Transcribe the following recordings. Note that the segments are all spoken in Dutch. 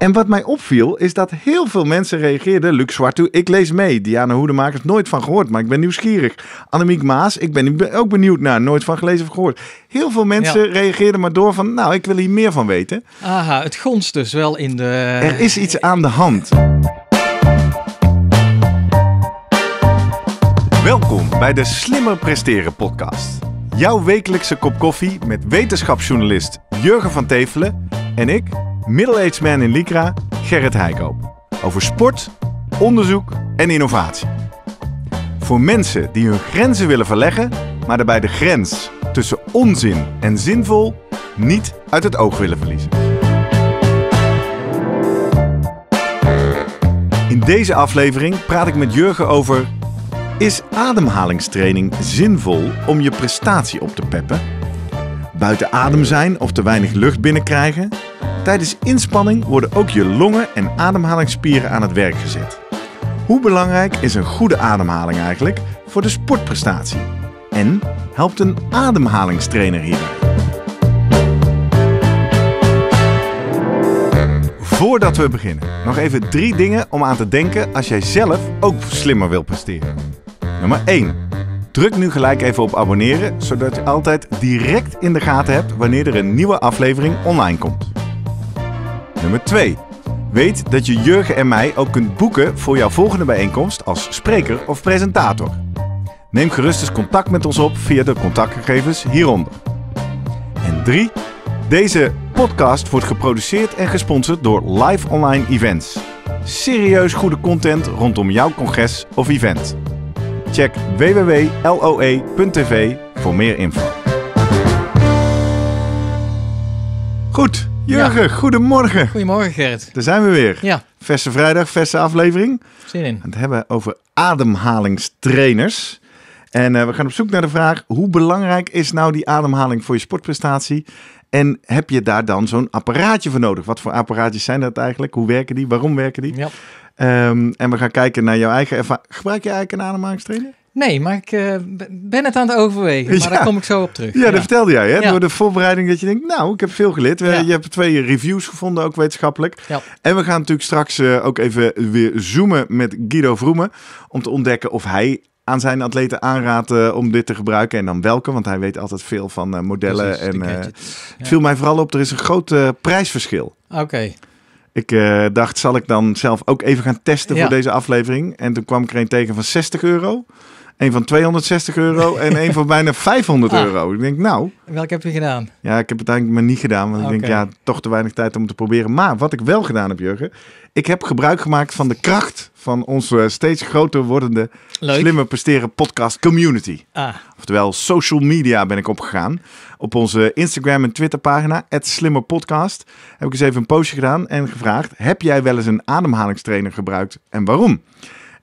En wat mij opviel is dat heel veel mensen reageerden. Luc Zwartu, ik lees mee. Diana Hoedemakers, nooit van gehoord, maar ik ben nieuwsgierig. Annemiek Maas, ik ben ook benieuwd naar, nooit van gelezen of gehoord. Heel veel mensen reageerden maar door van, nou, ik wil hier meer van weten. Aha, het gonst dus wel in de... Er is iets aan de hand. Welkom bij de Slimmer Presteren podcast. Jouw wekelijkse kop koffie met wetenschapsjournalist Jurgen van Tevelen en ik, middle-aged man in Lycra, Gerrit Heikoop. Over sport, onderzoek en innovatie. Voor mensen die hun grenzen willen verleggen, maar daarbij de grens tussen onzin en zinvol niet uit het oog willen verliezen. In deze aflevering praat ik met Jurgen over: is ademhalingstraining zinvol om je prestatie op te peppen? Buiten adem zijn of te weinig lucht binnenkrijgen? Tijdens inspanning worden ook je longen en ademhalingsspieren aan het werk gezet. Hoe belangrijk is een goede ademhaling eigenlijk voor de sportprestatie? En helpt een ademhalingstrainer hierbij? Voordat we beginnen, nog even drie dingen om aan te denken als jij zelf ook slimmer wil presteren. Nummer 1. Druk nu gelijk even op abonneren, zodat je altijd direct in de gaten hebt wanneer er een nieuwe aflevering online komt. Nummer 2. Weet dat je Jurgen en mij ook kunt boeken voor jouw volgende bijeenkomst als spreker of presentator. Neem gerust eens contact met ons op via de contactgegevens hieronder. En 3. Deze podcast wordt geproduceerd en gesponsord door Live Online Events. Serieus goede content rondom jouw congres of event. Check www.loe.tv voor meer info. Goed, Jurgen, goedemorgen. Goedemorgen Gerrit. Daar zijn we weer. Ja. Verse vrijdag, verse aflevering. Zin in. Het hebben over ademhalingstrainers. En uh, we gaan op zoek naar de vraag: hoe belangrijk is nou die ademhaling voor je sportprestatie? En heb je daar dan zo'n apparaatje voor nodig? Wat voor apparaatjes zijn dat eigenlijk? Hoe werken die? Waarom werken die? Ja. Um, en we gaan kijken naar jouw eigen ervaring. Gebruik je eigenlijk een ademhalingstrainer? Nee, maar ik uh, ben het aan het overwegen. Maar ja. daar kom ik zo op terug. Ja, ja. dat vertelde jij, hè? Ja. Door de voorbereiding dat je denkt, nou, ik heb veel geleerd. Je hebt twee reviews gevonden, ook wetenschappelijk. En we gaan natuurlijk straks uh, ook even weer zoomen met Guido Vroemen. Om te ontdekken of hij aan zijn atleten aanraadt uh, om dit te gebruiken. En dan welke, want hij weet altijd veel van modellen. Precies, en het viel mij vooral op, er is een groot prijsverschil. Oké. Okay. Ik uh, dacht, zal ik dan zelf ook even gaan testen ja. voor deze aflevering? En toen kwam ik er een tegen van 60 euro. Een van 260 euro en een van bijna 500 ah. euro. Ik denk, nou... Welke heb je gedaan? Ja, ik heb het eigenlijk maar niet gedaan. Want okay. ik denk, ja, toch te weinig tijd om te proberen. Maar wat ik wel gedaan heb, Jurgen... Ik heb gebruik gemaakt van de kracht van onze steeds groter wordende... Leuk. slimmer presteren podcast community. Ah. Oftewel, social media ben ik opgegaan. Op onze Instagram en Twitter pagina, @slimmerpodcast, heb ik eens even een postje gedaan en gevraagd: heb jij wel eens een ademhalingstrainer gebruikt en waarom?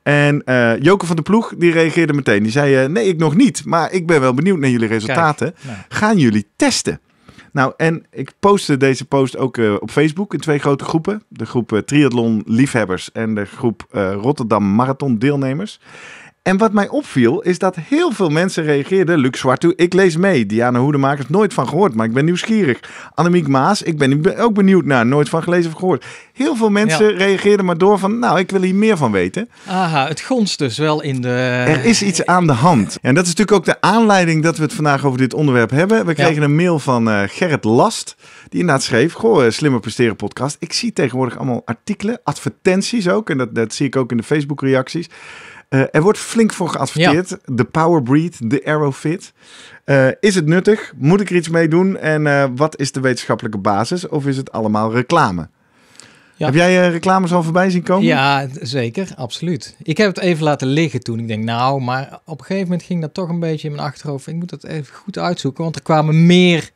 En uh, Joke van de Ploeg, die reageerde meteen. Die zei, uh, nee, ik nog niet. Maar ik ben wel benieuwd naar jullie resultaten. Kijk, nou. Gaan jullie testen? Nou, en ik postte deze post ook uh, op Facebook in twee grote groepen. De groep Triathlon Liefhebbers en de groep Rotterdam Marathon Deelnemers. En wat mij opviel is dat heel veel mensen reageerden. Luc Zwartu, ik lees mee. Diana Hoedemakers, nooit van gehoord, maar ik ben nieuwsgierig. Annemiek Maas, ik ben ook benieuwd naar, nooit van gelezen of gehoord. Heel veel mensen ja. reageerden maar door van, nou, ik wil hier meer van weten. Aha, het gonst dus wel in de... Er is iets aan de hand. En dat is natuurlijk ook de aanleiding dat we het vandaag over dit onderwerp hebben. We kregen ja. een mail van uh, Gerrit Last, die inderdaad schreef, goh, uh, Slimmer Presteren podcast. Ik zie tegenwoordig allemaal artikelen, advertenties ook, en dat, dat zie ik ook in de Facebook reacties. Uh, er wordt flink voor geadverteerd. Ja. De Power Breed, de Aerofit. Uh, is het nuttig? Moet ik er iets mee doen? En uh, wat is de wetenschappelijke basis? Of is het allemaal reclame? Ja. Heb jij reclames al voorbij zien komen? Ja, zeker. Absoluut. Ik heb het even laten liggen toen. Ik denk, nou, maar op een gegeven moment ging dat toch een beetje in mijn achterhoofd. Ik moet dat even goed uitzoeken, want er kwamen meer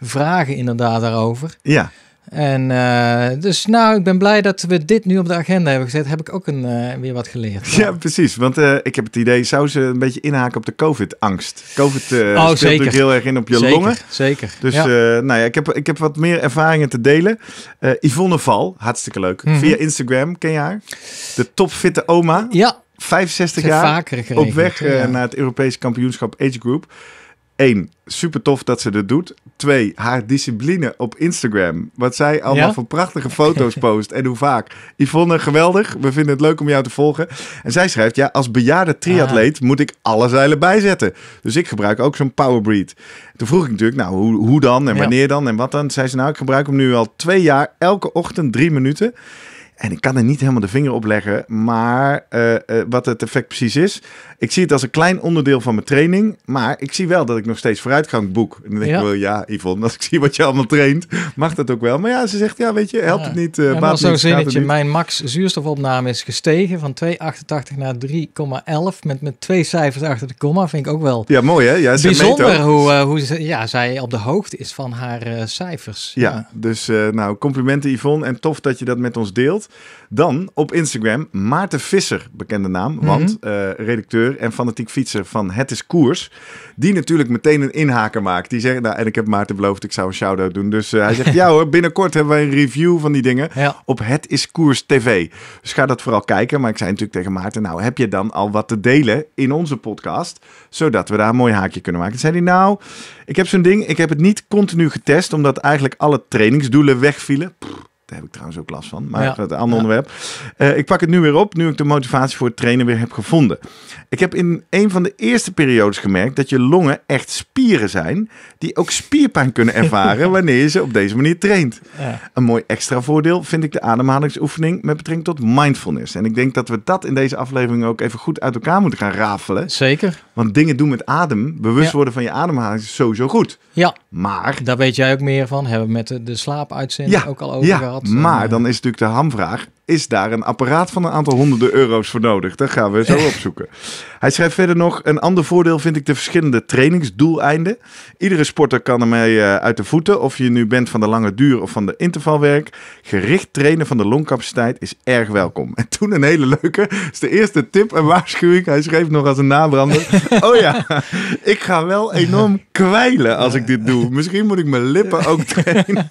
vragen inderdaad daarover. Ja. En uh, dus nou, ik ben blij dat we dit nu op de agenda hebben gezet. Heb ik ook een, uh, weer wat geleerd. Ja, precies. Want uh, ik heb het idee, zou ze een beetje inhaken op de COVID-angst? COVID oh, speelt zeker. natuurlijk heel erg in op je zeker, longen. Zeker, Dus ja. nou ja, ik heb, ik heb wat meer ervaringen te delen. Yvonne Val, hartstikke leuk. Mhm. Via Instagram, ken je haar? De topfitte oma. Ja. 65 Ze jaar. vaker op weg ja. naar het Europese kampioenschap Age Group. Eén, super tof dat ze dat doet. Twee, haar discipline op Instagram. Wat zij allemaal Ja? voor prachtige foto's post en hoe vaak. Yvonne, geweldig. We vinden het leuk om jou te volgen. En zij schrijft, ja, als bejaarde triatleet moet ik alle zeilen bijzetten. Dus ik gebruik ook zo'n Powerbreed. Toen vroeg ik natuurlijk, nou, hoe, hoe dan en wanneer dan en wat dan? Zei ze, nou, ik gebruik hem nu al twee jaar, elke ochtend drie minuten. En ik kan er niet helemaal de vinger op leggen, maar eh, eh, wat het effect precies is. Ik zie het als een klein onderdeel van mijn training, maar ik zie wel dat ik nog steeds vooruitgang boek. En dan denk Ja. ik wel, ja Yvonne, als ik zie wat je allemaal traint, mag dat ook wel. Maar ja, ze zegt, ja weet je, helpt Ja. het niet, en baat zo'n zinnetje, mijn max zuurstofopname is gestegen van 2,88 naar 3,11 met, met twee cijfers achter de komma. Vind ik ook wel Ja, mooi hè? Ja, ze bijzonder hoe, hoe ze, ja, zij op de hoogte is van haar cijfers. Ja, dus nou, complimenten Yvonne en tof dat je dat met ons deelt. Dan op Instagram Maarten Visser, bekende naam, Mhm. want eh, redacteur en fanatiek fietser van Het is Koers. Die natuurlijk meteen een inhaker maakt. Die zegt, nou, en ik heb Maarten beloofd, ik zou een shout-out doen. Dus eh, hij zegt, ja hoor, binnenkort hebben wij een review van die dingen Ja. op Het is Koers TV. Dus ga dat vooral kijken. Maar ik zei natuurlijk tegen Maarten, nou, heb je dan al wat te delen in onze podcast? Zodat we daar een mooi haakje kunnen maken. Toen zei hij, nou, ik heb zo'n ding, ik heb het niet continu getest, omdat eigenlijk alle trainingsdoelen wegvielen. Pff, daar heb ik trouwens ook last van, maar Ja. dat is een ander onderwerp. Eh, ik pak het nu weer op, nu ik de motivatie voor het trainen weer heb gevonden. Ik heb in een van de eerste periodes gemerkt dat je longen echt spieren zijn, die ook spierpijn kunnen ervaren wanneer je ze op deze manier traint. Ja. Een mooi extra voordeel vind ik de ademhalingsoefening met betrekking tot mindfulness. En ik denk dat we dat in deze aflevering ook even goed uit elkaar moeten gaan rafelen. Zeker. Want dingen doen met adem, bewust Ja. worden van je ademhaling is sowieso goed. Ja, Maar, daar weet jij ook meer van. Hebben we met de, de slaapuitzending ja, ook al over ja gehad. maar eh, dan is natuurlijk de hamvraag. Is daar een apparaat van een aantal honderden euro's voor nodig? Dat gaan we zo opzoeken. Hij schrijft verder nog: Een ander voordeel vind ik de verschillende trainingsdoeleinden. Iedere sporter kan ermee eh, uit de voeten. Of je nu bent van de lange duur of van de intervalwerk. Gericht trainen van de longcapaciteit is erg welkom. En toen een hele leuke. is de eerste tip en waarschuwing. Hij schreef nog als een nabrander. oh ja, ik ga wel enorm kwijlen als ik dit doe. Misschien moet ik mijn lippen ook trainen.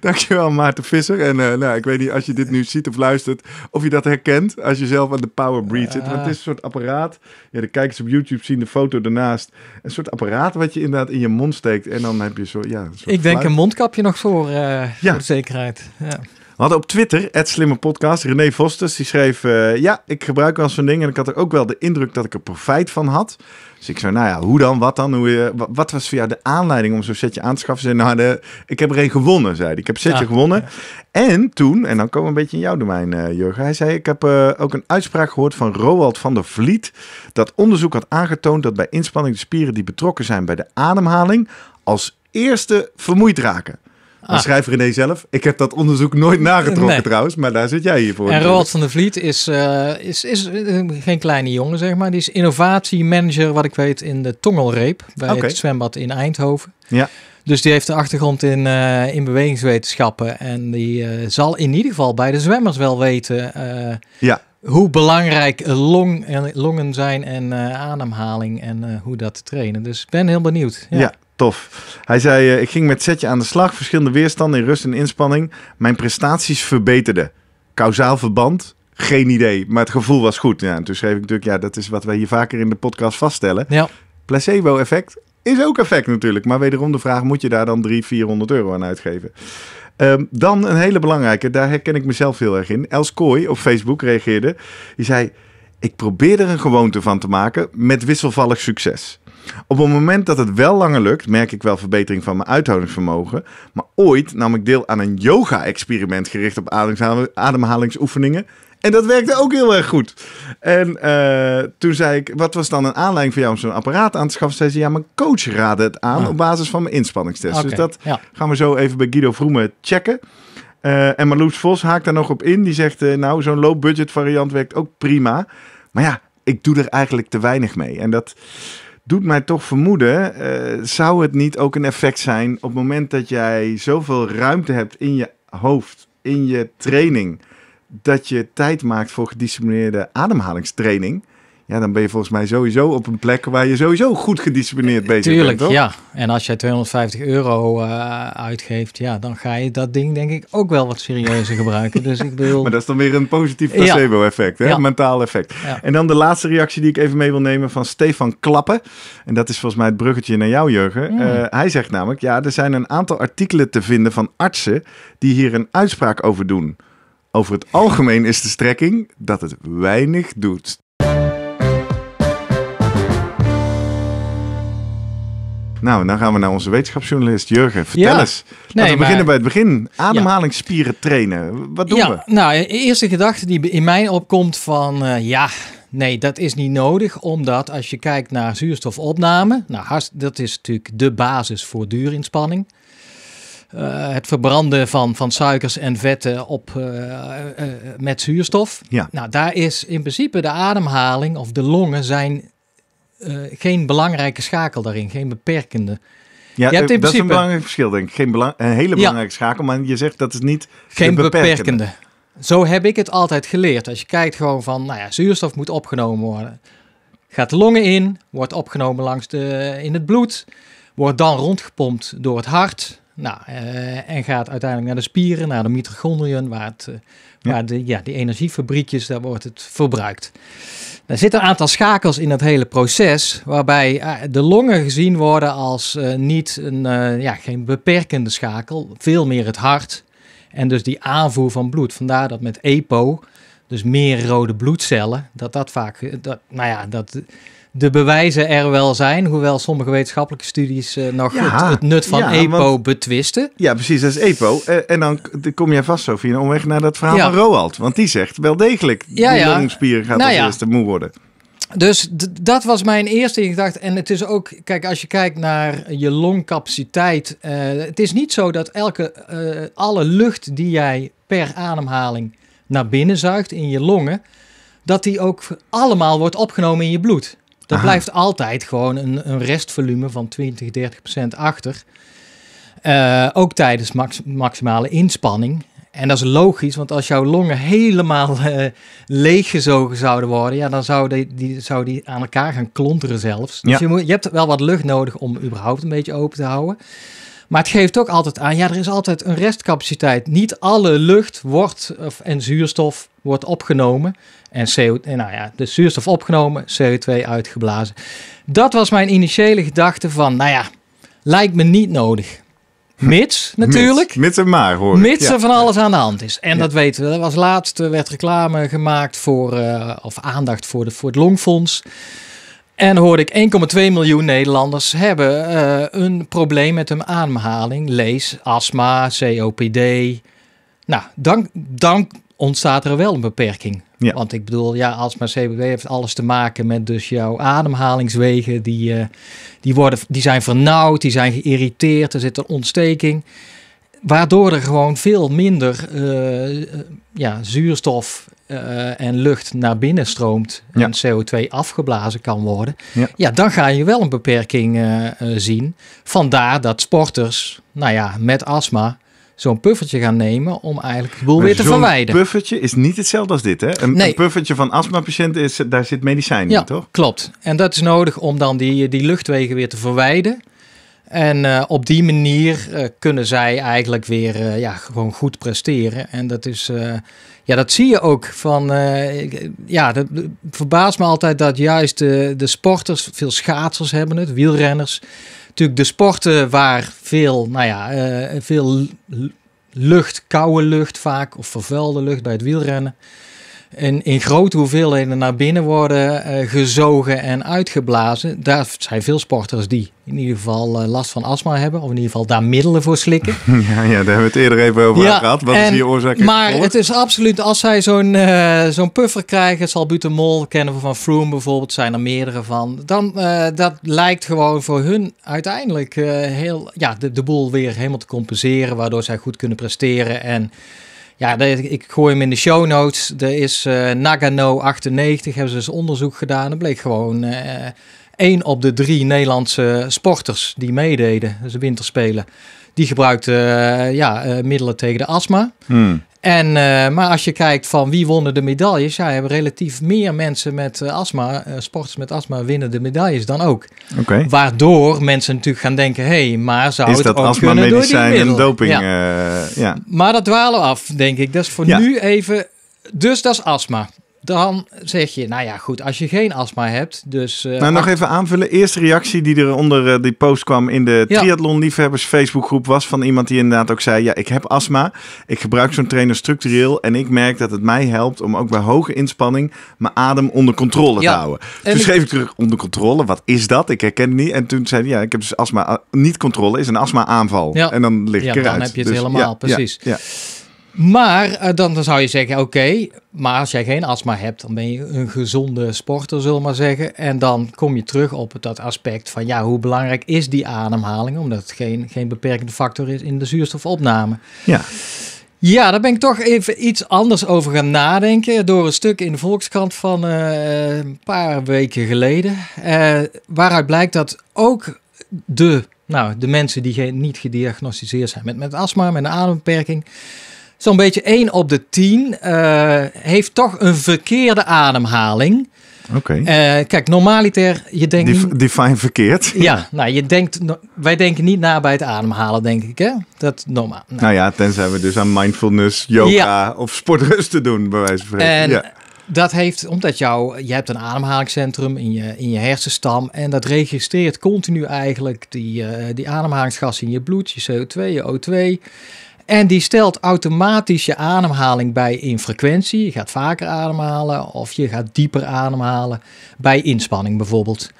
Dankjewel Maarten Visser. En eh, nou, ik weet niet als je dit nu ziet of luistert, of je dat herkent als je zelf aan de Power Breed zit. Want het is een soort apparaat. Ja, de kijkers op YouTube zien de foto daarnaast. Een soort apparaat wat je inderdaad in je mond steekt. En dan heb je zo, ja, een soort Ik denk fluit. een mondkapje nog voor, eh, Ja. voor de zekerheid. Ja. We hadden op Twitter, het slimme podcast, René Vosters, die schreef... eh, ja, ik gebruik wel zo'n ding en ik had er ook wel de indruk dat ik er profijt van had. Dus ik zei, nou ja, hoe dan, wat dan? Hoe, je- wa- wat was voor jou de aanleiding om zo'n setje aan te schaffen? Ze zei, nou, de, ik heb er een gewonnen, zei hij. Ik heb een setje Ja. gewonnen. En toen, en dan komen we een beetje in jouw domein, eh Jurgen. Hij zei, ik heb eh, ook een uitspraak gehoord van Roald van der Vliet... dat onderzoek had aangetoond dat bij inspanning de spieren die betrokken zijn bij de ademhaling... als eerste vermoeid raken. Ah. schrijft René zelf. Ik heb dat onderzoek nooit nagetrokken Nee. trouwens, maar daar zit jij hier voor. En. Roald van der Vliet is, eh, is, is eh, geen kleine jongen, zeg maar. Die is innovatiemanager, wat ik weet, in de Tongelreep. Bij het zwembad in Eindhoven. Ja. Dus die heeft de achtergrond in, eh, in bewegingswetenschappen. En die zal in ieder geval bij de zwemmers wel weten... Ja. hoe belangrijk long, en longen zijn en ademhaling en hoe dat te trainen. Dus ik ben heel benieuwd. Ja. Tof. Hij zei, eh, ik ging met setje aan de slag, verschillende weerstanden in rust en inspanning. Mijn prestaties verbeterden. Kausaal verband? Geen idee, maar het gevoel was goed. Ja, en toen schreef ik natuurlijk, ja, dat is wat wij hier vaker in de podcast vaststellen. Ja, Placebo-effect is ook effect natuurlijk. Maar wederom de vraag, moet je daar dan 300, 400 euro aan uitgeven? Ehm, dan een hele belangrijke, daar herken ik mezelf heel erg in. Els Kooi op Facebook reageerde. Die zei, ik probeer er een gewoonte van te maken met wisselvallig succes. Op het moment dat het wel langer lukt, merk ik wel verbetering van mijn uithoudingsvermogen. Maar ooit nam ik deel aan een yoga-experiment gericht op ademhaling- ademhalingsoefeningen. En dat werkte ook heel erg goed. En eh, toen zei ik, wat was dan een aanleiding voor jou om zo'n apparaat aan te schaffen? Zei ze, ja, mijn coach raadde het aan Ah. op basis van mijn inspanningstest. Dus dat ja. gaan we zo even bij Guido Vroemen checken. Eh, en Marloes Vos haakt daar nog op in. Die zegt, eh, nou, zo'n low-budget variant werkt ook prima. Maar ja, ik doe er eigenlijk te weinig mee. En dat doet mij toch vermoeden, eh, zou het niet ook een effect zijn op het moment dat jij zoveel ruimte hebt in je hoofd, in je training, dat je tijd maakt voor gedisciplineerde ademhalingstraining? Ja, dan ben je volgens mij sowieso op een plek waar je sowieso goed gedisciplineerd bezig Tuurlijk, bent, toch? ja. En als jij 250 euro uh, uitgeeft, ja, dan ga je dat ding denk ik ook wel wat serieuzer gebruiken. Dus ik bedoel... Maar dat is dan weer een positief placebo-effect, hè? Ja. mentaal effect. Ja. En dan de laatste reactie die ik even mee wil nemen van Stefan Klappen. En dat is volgens mij het bruggetje naar jou, Jurgen. Mm. Uh, hij zegt namelijk, ja, er zijn een aantal artikelen te vinden van artsen die hier een uitspraak over doen. Over het algemeen is de strekking dat het weinig doet. Nou, dan gaan we naar onze wetenschapsjournalist Jurgen. Vertel ja. eens. Nee, we beginnen bij het begin. Ademhalingsspieren trainen. Wat doen ja, we? Nou, de eerste gedachte die in mij opkomt van... Uh, ja, nee, dat is niet nodig. Omdat als je kijkt naar zuurstofopname... Nou, dat is natuurlijk de basis voor duurinspanning. Uh, het verbranden van, van suikers en vetten op, uh, uh, met zuurstof. Ja. Nou, daar is in principe de ademhaling of de longen zijn geen belangrijke schakel daarin, geen beperkende. Ja, je hebt in dat principe, is een belangrijk verschil, denk ik. Geen belang, een hele belangrijke ja, schakel, maar je zegt dat is niet geen beperkende. beperkende. Zo heb ik het altijd geleerd. Als je kijkt gewoon van, nou ja, zuurstof moet opgenomen worden. Gaat de longen in, wordt opgenomen langs de, in het bloed, wordt dan rondgepompt door het hart. Nou, uh, en gaat uiteindelijk naar de spieren, naar de mitochondriën, waar, het, uh, ja. waar de, ja, die energiefabriekjes, daar wordt het verbruikt. Er zitten een aantal schakels in het hele proces, waarbij uh, de longen gezien worden als niet een, ja, geen beperkende schakel, veel meer het hart en dus die aanvoer van bloed. Vandaar dat met EPO, dus meer rode bloedcellen, dat dat vaak, dat, nou ja, dat de bewijzen er wel zijn, hoewel sommige wetenschappelijke studies uh, nog ja, het, het, nut van ja, EPO want, betwisten. Ja, precies, dat is EPO. Uh, en dan kom jij vast zo via een omweg naar dat verhaal ja. van Roald. Want die zegt wel degelijk, ja, de longspier gaat nou als eerste moe worden. Dus dat was mijn eerste gedachte. En het is ook, kijk, als je kijkt naar je longcapaciteit. Uh, het is niet zo dat elke, alle lucht die jij per ademhaling naar binnen zuigt in je longen, dat die ook allemaal wordt opgenomen in je bloed. Dat Aha. blijft altijd gewoon een, een, restvolume van 20, 30 procent achter. Uh, ook tijdens max, maximale inspanning. En dat is logisch, want als jouw longen helemaal uh, leeggezogen zouden worden, ja, dan zou die, die, zou die aan elkaar gaan klonteren zelfs. Dus ja. je, moet, je hebt wel wat lucht nodig om überhaupt een beetje open te houden. Maar het geeft ook altijd aan, ja, er is altijd een restcapaciteit. Niet alle lucht wordt, of, en zuurstof wordt opgenomen. En, CO, en nou ja, de zuurstof opgenomen, CO2 uitgeblazen. Dat was mijn initiële gedachte van, nou ja, lijkt me niet nodig. Mits, natuurlijk. Mits, mits en maar, hoor Mits ja. er van alles aan de hand is. En ja. dat weten we. Er was laatst, werd reclame gemaakt voor, uh, of aandacht voor, de, voor het Longfonds. En hoorde ik 1,2 miljoen Nederlanders hebben uh, een probleem met hun ademhaling. Lees astma, COPD. Nou, dan, dan ontstaat er wel een beperking. Ja. Want ik bedoel, ja, astma, COPD heeft alles te maken met dus jouw ademhalingswegen. Die, uh, die, worden, die zijn vernauwd, die zijn geïrriteerd, er zit een ontsteking. Waardoor er gewoon veel minder uh, ja, zuurstof uh, en lucht naar binnen stroomt en ja. CO2 afgeblazen kan worden, ja. ja, dan ga je wel een beperking uh, uh, zien. Vandaar dat sporters, nou ja, met astma zo'n puffertje gaan nemen om eigenlijk de boel weer te verwijderen. Een puffertje is niet hetzelfde als dit, hè? Een, nee. een puffertje van astmapatiënten, is, daar zit medicijn ja, in, toch? klopt. En dat is nodig om dan die, die luchtwegen weer te verwijderen. En uh, op die manier uh, kunnen zij eigenlijk weer uh, ja, gewoon goed presteren. En dat is, ja, dat zie je ook van, ja, dat verbaast me altijd dat juist de, de sporters, veel schaatsers hebben het, wielrenners. Natuurlijk de sporten waar veel, nou ja, veel lucht, koude lucht vaak, of vervuilde lucht bij het wielrennen in, in grote hoeveelheden naar binnen worden uh, gezogen en uitgeblazen. Daar zijn veel sporters die in ieder geval uh, last van astma hebben, of in ieder geval daar middelen voor slikken. Ja, ja daar hebben we het eerder even over ja, gehad. Wat en, is die oorzaak? Maar het is absoluut, als zij zo'n uh, zo'n puffer krijgen, salbutamol, kennen we van Froome bijvoorbeeld, zijn er meerdere van. Dan dat lijkt gewoon voor hun uiteindelijk heel, ja, de, de boel weer helemaal te compenseren, waardoor zij goed kunnen presteren en ja, ik gooi hem in de show notes. Er is uh, Nagano 98, hebben ze dus onderzoek gedaan. Er bleek gewoon uh, één op de drie Nederlandse sporters die meededen, dus winterspelen, die gebruikten uh, ja, middelen tegen de astma. Hmm. En, uh, maar als je kijkt van wie wonnen de medailles, ja, hebben relatief meer mensen met uh, astma, uh, sporters met astma winnen de medailles dan ook. Okay. Waardoor mensen natuurlijk gaan denken, hé, hey, maar zou Is het dat ook astma kunnen door medicijn die en doping? Ja. ja. Maar dat dwalen we af, denk ik. Dat is voor Ja. nu even, dus dat is astma. Dan zeg je, nou ja, goed, als je geen astma hebt, dus... eh, Nou, nog acht- even aanvullen. Eerste reactie die er onder eh, die post kwam in de Ja. Triathlon Liefhebbers Facebookgroep was van iemand die inderdaad ook zei: Ja, ik heb astma. Ik gebruik zo'n trainer structureel. En ik merk dat het mij helpt om ook bij hoge inspanning mijn adem onder controle Ja. te houden. En toen schreef ik terug: onder controle. Wat is dat? Ik herken het niet. En toen zei hij: Ja, ik heb dus astma. Niet controle is een astma aanval. Ja. En dan lig ik Ja, dan eruit. heb je het Dus helemaal, precies. Ja, Maar eh, dan, dan zou je zeggen, oké, maar als jij geen astma hebt, dan ben je een gezonde sporter, zullen we maar zeggen. En dan kom je terug op dat aspect van, ja, hoe belangrijk is die ademhaling? Omdat het geen, geen beperkende factor is in de zuurstofopname. ja. Ja, daar ben ik toch even iets anders over gaan nadenken. Door een stuk in de Volkskrant van eh, een paar weken geleden. eh, waaruit blijkt dat ook de, nou, de mensen die geen, niet gediagnosticeerd zijn met, met astma, met een adembeperking. Zo'n beetje 1 op de 10 eh, heeft toch een verkeerde ademhaling. Oké. Eh, kijk, normaliter, je denkt niet... Def- Define verkeerd. Ja, nou, je denkt, wij denken niet na bij het ademhalen, denk ik, hè? Dat normaal. Nou, Nou ja, tenzij we dus aan mindfulness, yoga of sportrust te doen, bij wijze van spreken. En ja. dat heeft, omdat jou, je hebt een ademhalingscentrum in je, in je hersenstam en dat registreert continu eigenlijk die, eh, die ademhalingsgassen in je bloed, je CO2, je O2. En die stelt automatisch je ademhaling bij in frequentie. Je gaat vaker ademhalen of je gaat dieper ademhalen bij inspanning bijvoorbeeld.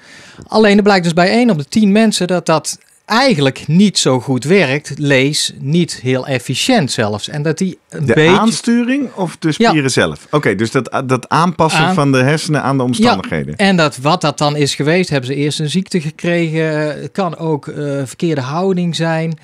Alleen er blijkt dus bij 1 op de 10 mensen dat dat eigenlijk niet zo goed werkt. Lees niet heel efficiënt zelfs. En dat die een De beetje... aansturing of de Ja. spieren zelf? Oké, dus dat, dat aanpassen Aan- van de hersenen aan de omstandigheden. En dat, wat dat dan is geweest, hebben ze eerst een ziekte gekregen. Het kan ook eh, verkeerde houding zijn.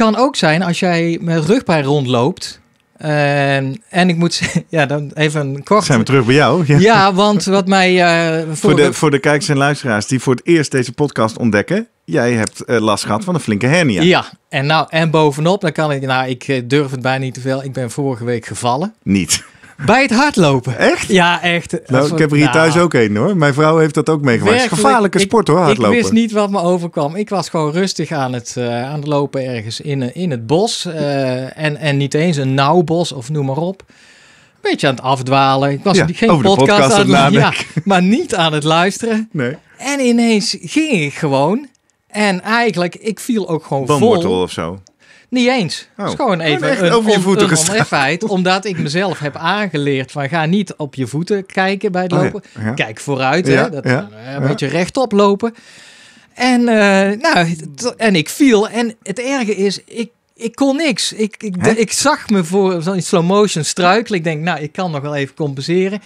Kan ook zijn als jij met rugpijn rondloopt. En, en ik moet zeggen, ja, dan even een kort. Zijn we terug bij jou? Ja. Ja, want wat mij eh Voor de, voor de kijkers en luisteraars die voor het eerst deze podcast ontdekken. Jij hebt eh, last gehad van een flinke hernia. Ja, en, nou, en bovenop, dan kan ik, nou, ik eh, durf het bijna niet te veel. Ik ben vorige week gevallen. Niet. Bij het hardlopen. Echt? Ja, echt. Nou, ik heb er hier Nou, thuis ook een hoor. Mijn vrouw heeft dat ook meegemaakt. Is gevaarlijke sport hoor, hardlopen. Ik wist niet wat me overkwam. Ik was gewoon rustig aan het, eh, aan het lopen ergens in, eh, in het bos. eh, en, en niet eens een nauw bos of noem maar op. Een beetje aan het afdwalen. Ik was Ja, geen over de podcast, podcast aan het het lu- ja, maar niet aan het luisteren. Nee. En ineens ging ik gewoon. En eigenlijk, ik viel ook gewoon Boomwortel vol. of zo. Niet eens. Oh. Het is gewoon even een, over je voeten. Omdat ik mezelf heb aangeleerd van ga niet op je voeten kijken bij het Oh ja, lopen. ja. Kijk vooruit, Ja, hè. Dat, eh, een ja. beetje rechtop lopen. En, eh, nou, en ik viel. En het erge is, ik, ik kon niks. Ik, ik, ik zag me voor zo'n slow motion struikelen. Ik denk, nou, ik kan nog wel even compenseren.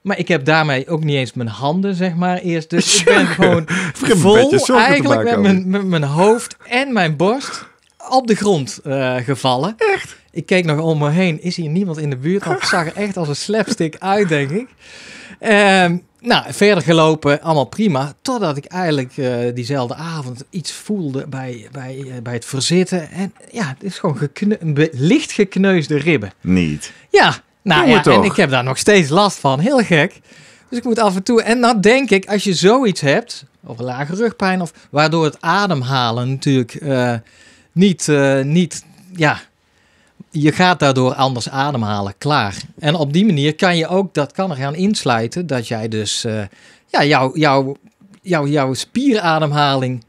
Maar ik heb daarmee ook niet eens mijn handen, zeg maar, eerst. Dus ik ben gewoon vol, eigenlijk met mijn, met mijn hoofd en mijn borst op de grond eh, gevallen. Echt? Ik keek nog om me heen. Is hier niemand in de buurt? Want het zag er echt als een slapstick uit, denk ik. Ehm, nou, verder gelopen, allemaal prima. Totdat ik eigenlijk eh, diezelfde avond iets voelde bij, bij, eh, bij het verzitten. En ja, het is gewoon gekne- licht gekneusde ribben. Niet. Ja, nou ja, toch? en ik heb daar nog steeds last van. Heel gek. Dus ik moet af en toe... En dan denk ik, als je zoiets hebt, of lage rugpijn, of waardoor het ademhalen natuurlijk niet, eh, niet... Ja, je gaat daardoor anders ademhalen, klaar. En op die manier kan je ook, dat kan er gaan insluiten, dat jij dus... eh, ja, jouw jouw jouw jouw spierademhaling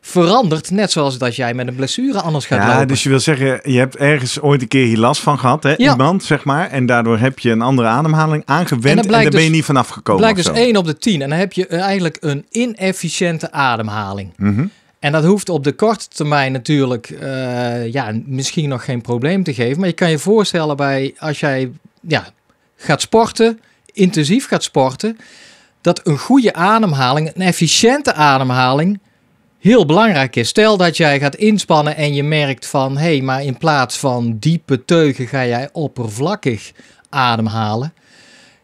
verandert. Net zoals dat jij met een blessure anders gaat Ja, lopen. dus je wil zeggen, je hebt ergens ooit een keer hier last van gehad, hè? Ja. Iemand, zeg maar. En daardoor heb je een andere ademhaling aangewend En daar ben je dus- niet vanaf gekomen. Blijkt dus zo. 1 op de 10. En dan heb je eigenlijk een inefficiënte ademhaling. Mhm. En dat hoeft op de korte termijn natuurlijk eh, ja, misschien nog geen probleem te geven. Maar je kan je voorstellen bij als jij ja, gaat sporten, intensief gaat sporten, dat een goede ademhaling, een efficiënte ademhaling, heel belangrijk is. Stel dat jij gaat inspannen en je merkt van hé, hey, maar in plaats van diepe teugen ga jij oppervlakkig ademhalen.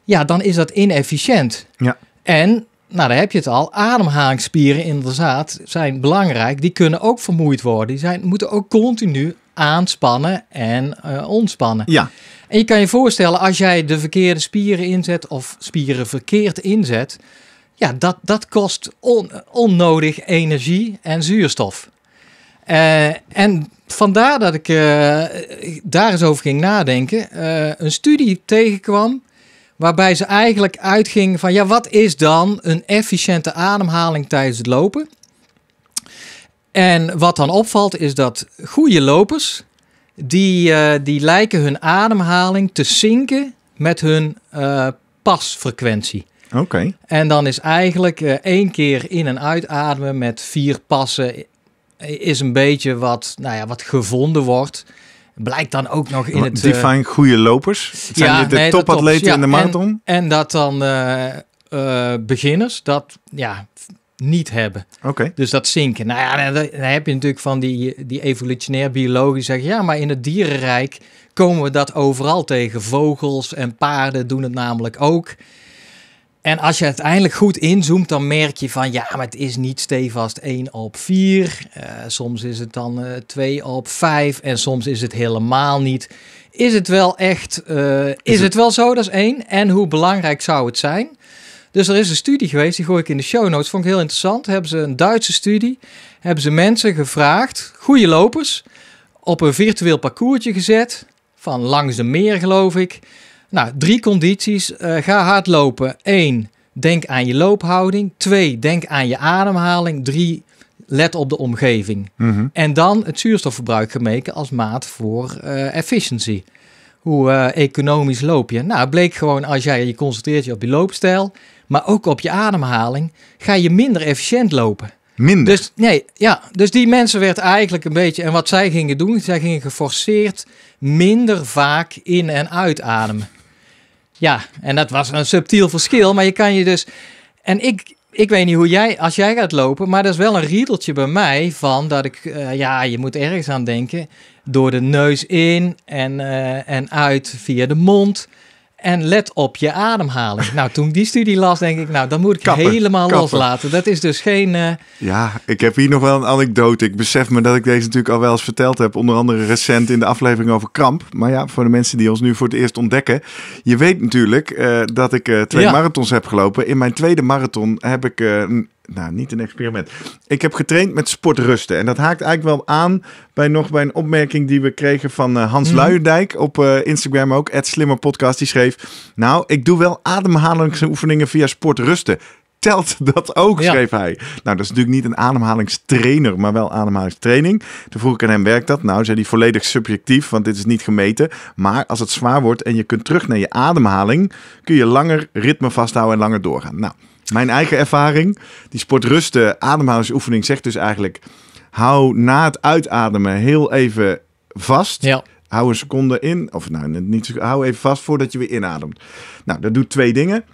Ja, dan is dat inefficiënt. Ja. En, nou daar heb je het al, ademhalingsspieren inderdaad zijn belangrijk. Die kunnen ook vermoeid worden. Die zijn, moeten ook continu aanspannen en uh, ontspannen. Ja. En je kan je voorstellen, als jij de verkeerde spieren inzet of spieren verkeerd inzet, ja, dat, dat kost on, onnodig energie en zuurstof. Uh, en vandaar dat ik uh, daar eens over ging nadenken, een studie tegenkwam waarbij ze eigenlijk uitging van ja, wat is dan een efficiënte ademhaling tijdens het lopen? En wat dan opvalt is dat goede lopers, die, uh, die lijken hun ademhaling te zinken met hun uh, pasfrequentie. Oké. Okay. En dan is eigenlijk uh, één keer in- en uitademen met vier passen is een beetje wat, nou ja, wat gevonden wordt. Blijkt dan ook nog in het... Define goede lopers. Zijn ja, de nee, topatleten ja, in de marathon? En, en dat dan beginners dat ja, niet hebben. Oké. Dus dat zinken. Nou ja, dan, dan heb je natuurlijk van die, die evolutionair biologie zeggen, ja, maar in het dierenrijk komen we dat overal tegen. Vogels en paarden doen het namelijk ook. En als je uiteindelijk goed inzoomt, dan merk je van ja, maar het is niet stevast 1 op 4. Uh, soms is het dan uh, 2 op 5 en soms is het helemaal niet. Is het wel echt, uh, is, is het... het wel zo? Dat is één. En hoe belangrijk zou het zijn? Dus er is een studie geweest, die gooi ik in de show notes, vond ik heel interessant. Hebben ze een Duitse studie, hebben ze mensen gevraagd, goede lopers, op een virtueel parcoursje gezet, van langs de meer geloof ik. Nou, drie condities. Uh, ga hard lopen. Eén, denk aan je loophouding. Twee, denk aan je ademhaling. Drie, let op de omgeving. Mm -hmm. En dan het zuurstofverbruik gemeten als maat voor uh, efficiency. Hoe uh, economisch loop je? Nou, het bleek gewoon als jij je concentreert je op je loopstijl, maar ook op je ademhaling, ga je minder efficiënt lopen. Minder? Dus, nee, ja, dus die mensen werd eigenlijk een beetje... En wat zij gingen doen, zij gingen geforceerd minder vaak in- en uitademen. Ja, en dat was een subtiel verschil, maar je kan je dus... En ik, ik weet niet hoe jij, als jij gaat lopen, maar dat is wel een riedeltje bij mij van dat ik, uh, ja, je moet ergens aan denken, door de neus in en, uh, en uit via de mond. En let op je ademhaling. nou, toen ik die studie las, denk ik, nou, dan moet ik kappen, helemaal kappen. loslaten. Dat is dus geen... Uh... Ja, ik heb hier nog wel een anekdote. Ik besef me dat ik deze natuurlijk al wel eens verteld heb. Onder andere recent in de aflevering over kramp. Maar ja, voor de mensen die ons nu voor het eerst ontdekken. Je weet natuurlijk uh, dat ik uh, twee ja. marathons heb gelopen. In mijn tweede marathon heb ik nou, niet een experiment. Ik heb getraind met sportrusten. En dat haakt eigenlijk wel aan bij nog bij een opmerking die we kregen van uh, Hans mm. Luijendijk op uh, Instagram ook. Slimmer Podcast. Die schreef, nou, ik doe wel ademhalingsoefeningen via sportrusten. Telt dat ook, ja. schreef hij. Nou, dat is natuurlijk niet een ademhalingstrainer, maar wel ademhalingstraining. Toen vroeg ik aan hem, werkt dat? Nou, zei hij volledig subjectief, want dit is niet gemeten. Maar als het zwaar wordt en je kunt terug naar je ademhaling, kun je langer ritme vasthouden en langer doorgaan. Nou, mijn eigen ervaring, die sportrusten ademhalingsoefening zegt dus eigenlijk... hou na het uitademen heel even vast. Ja. Hou een seconde in, of nou, niet, hou even vast voordat je weer inademt. Nou, dat doet twee dingen.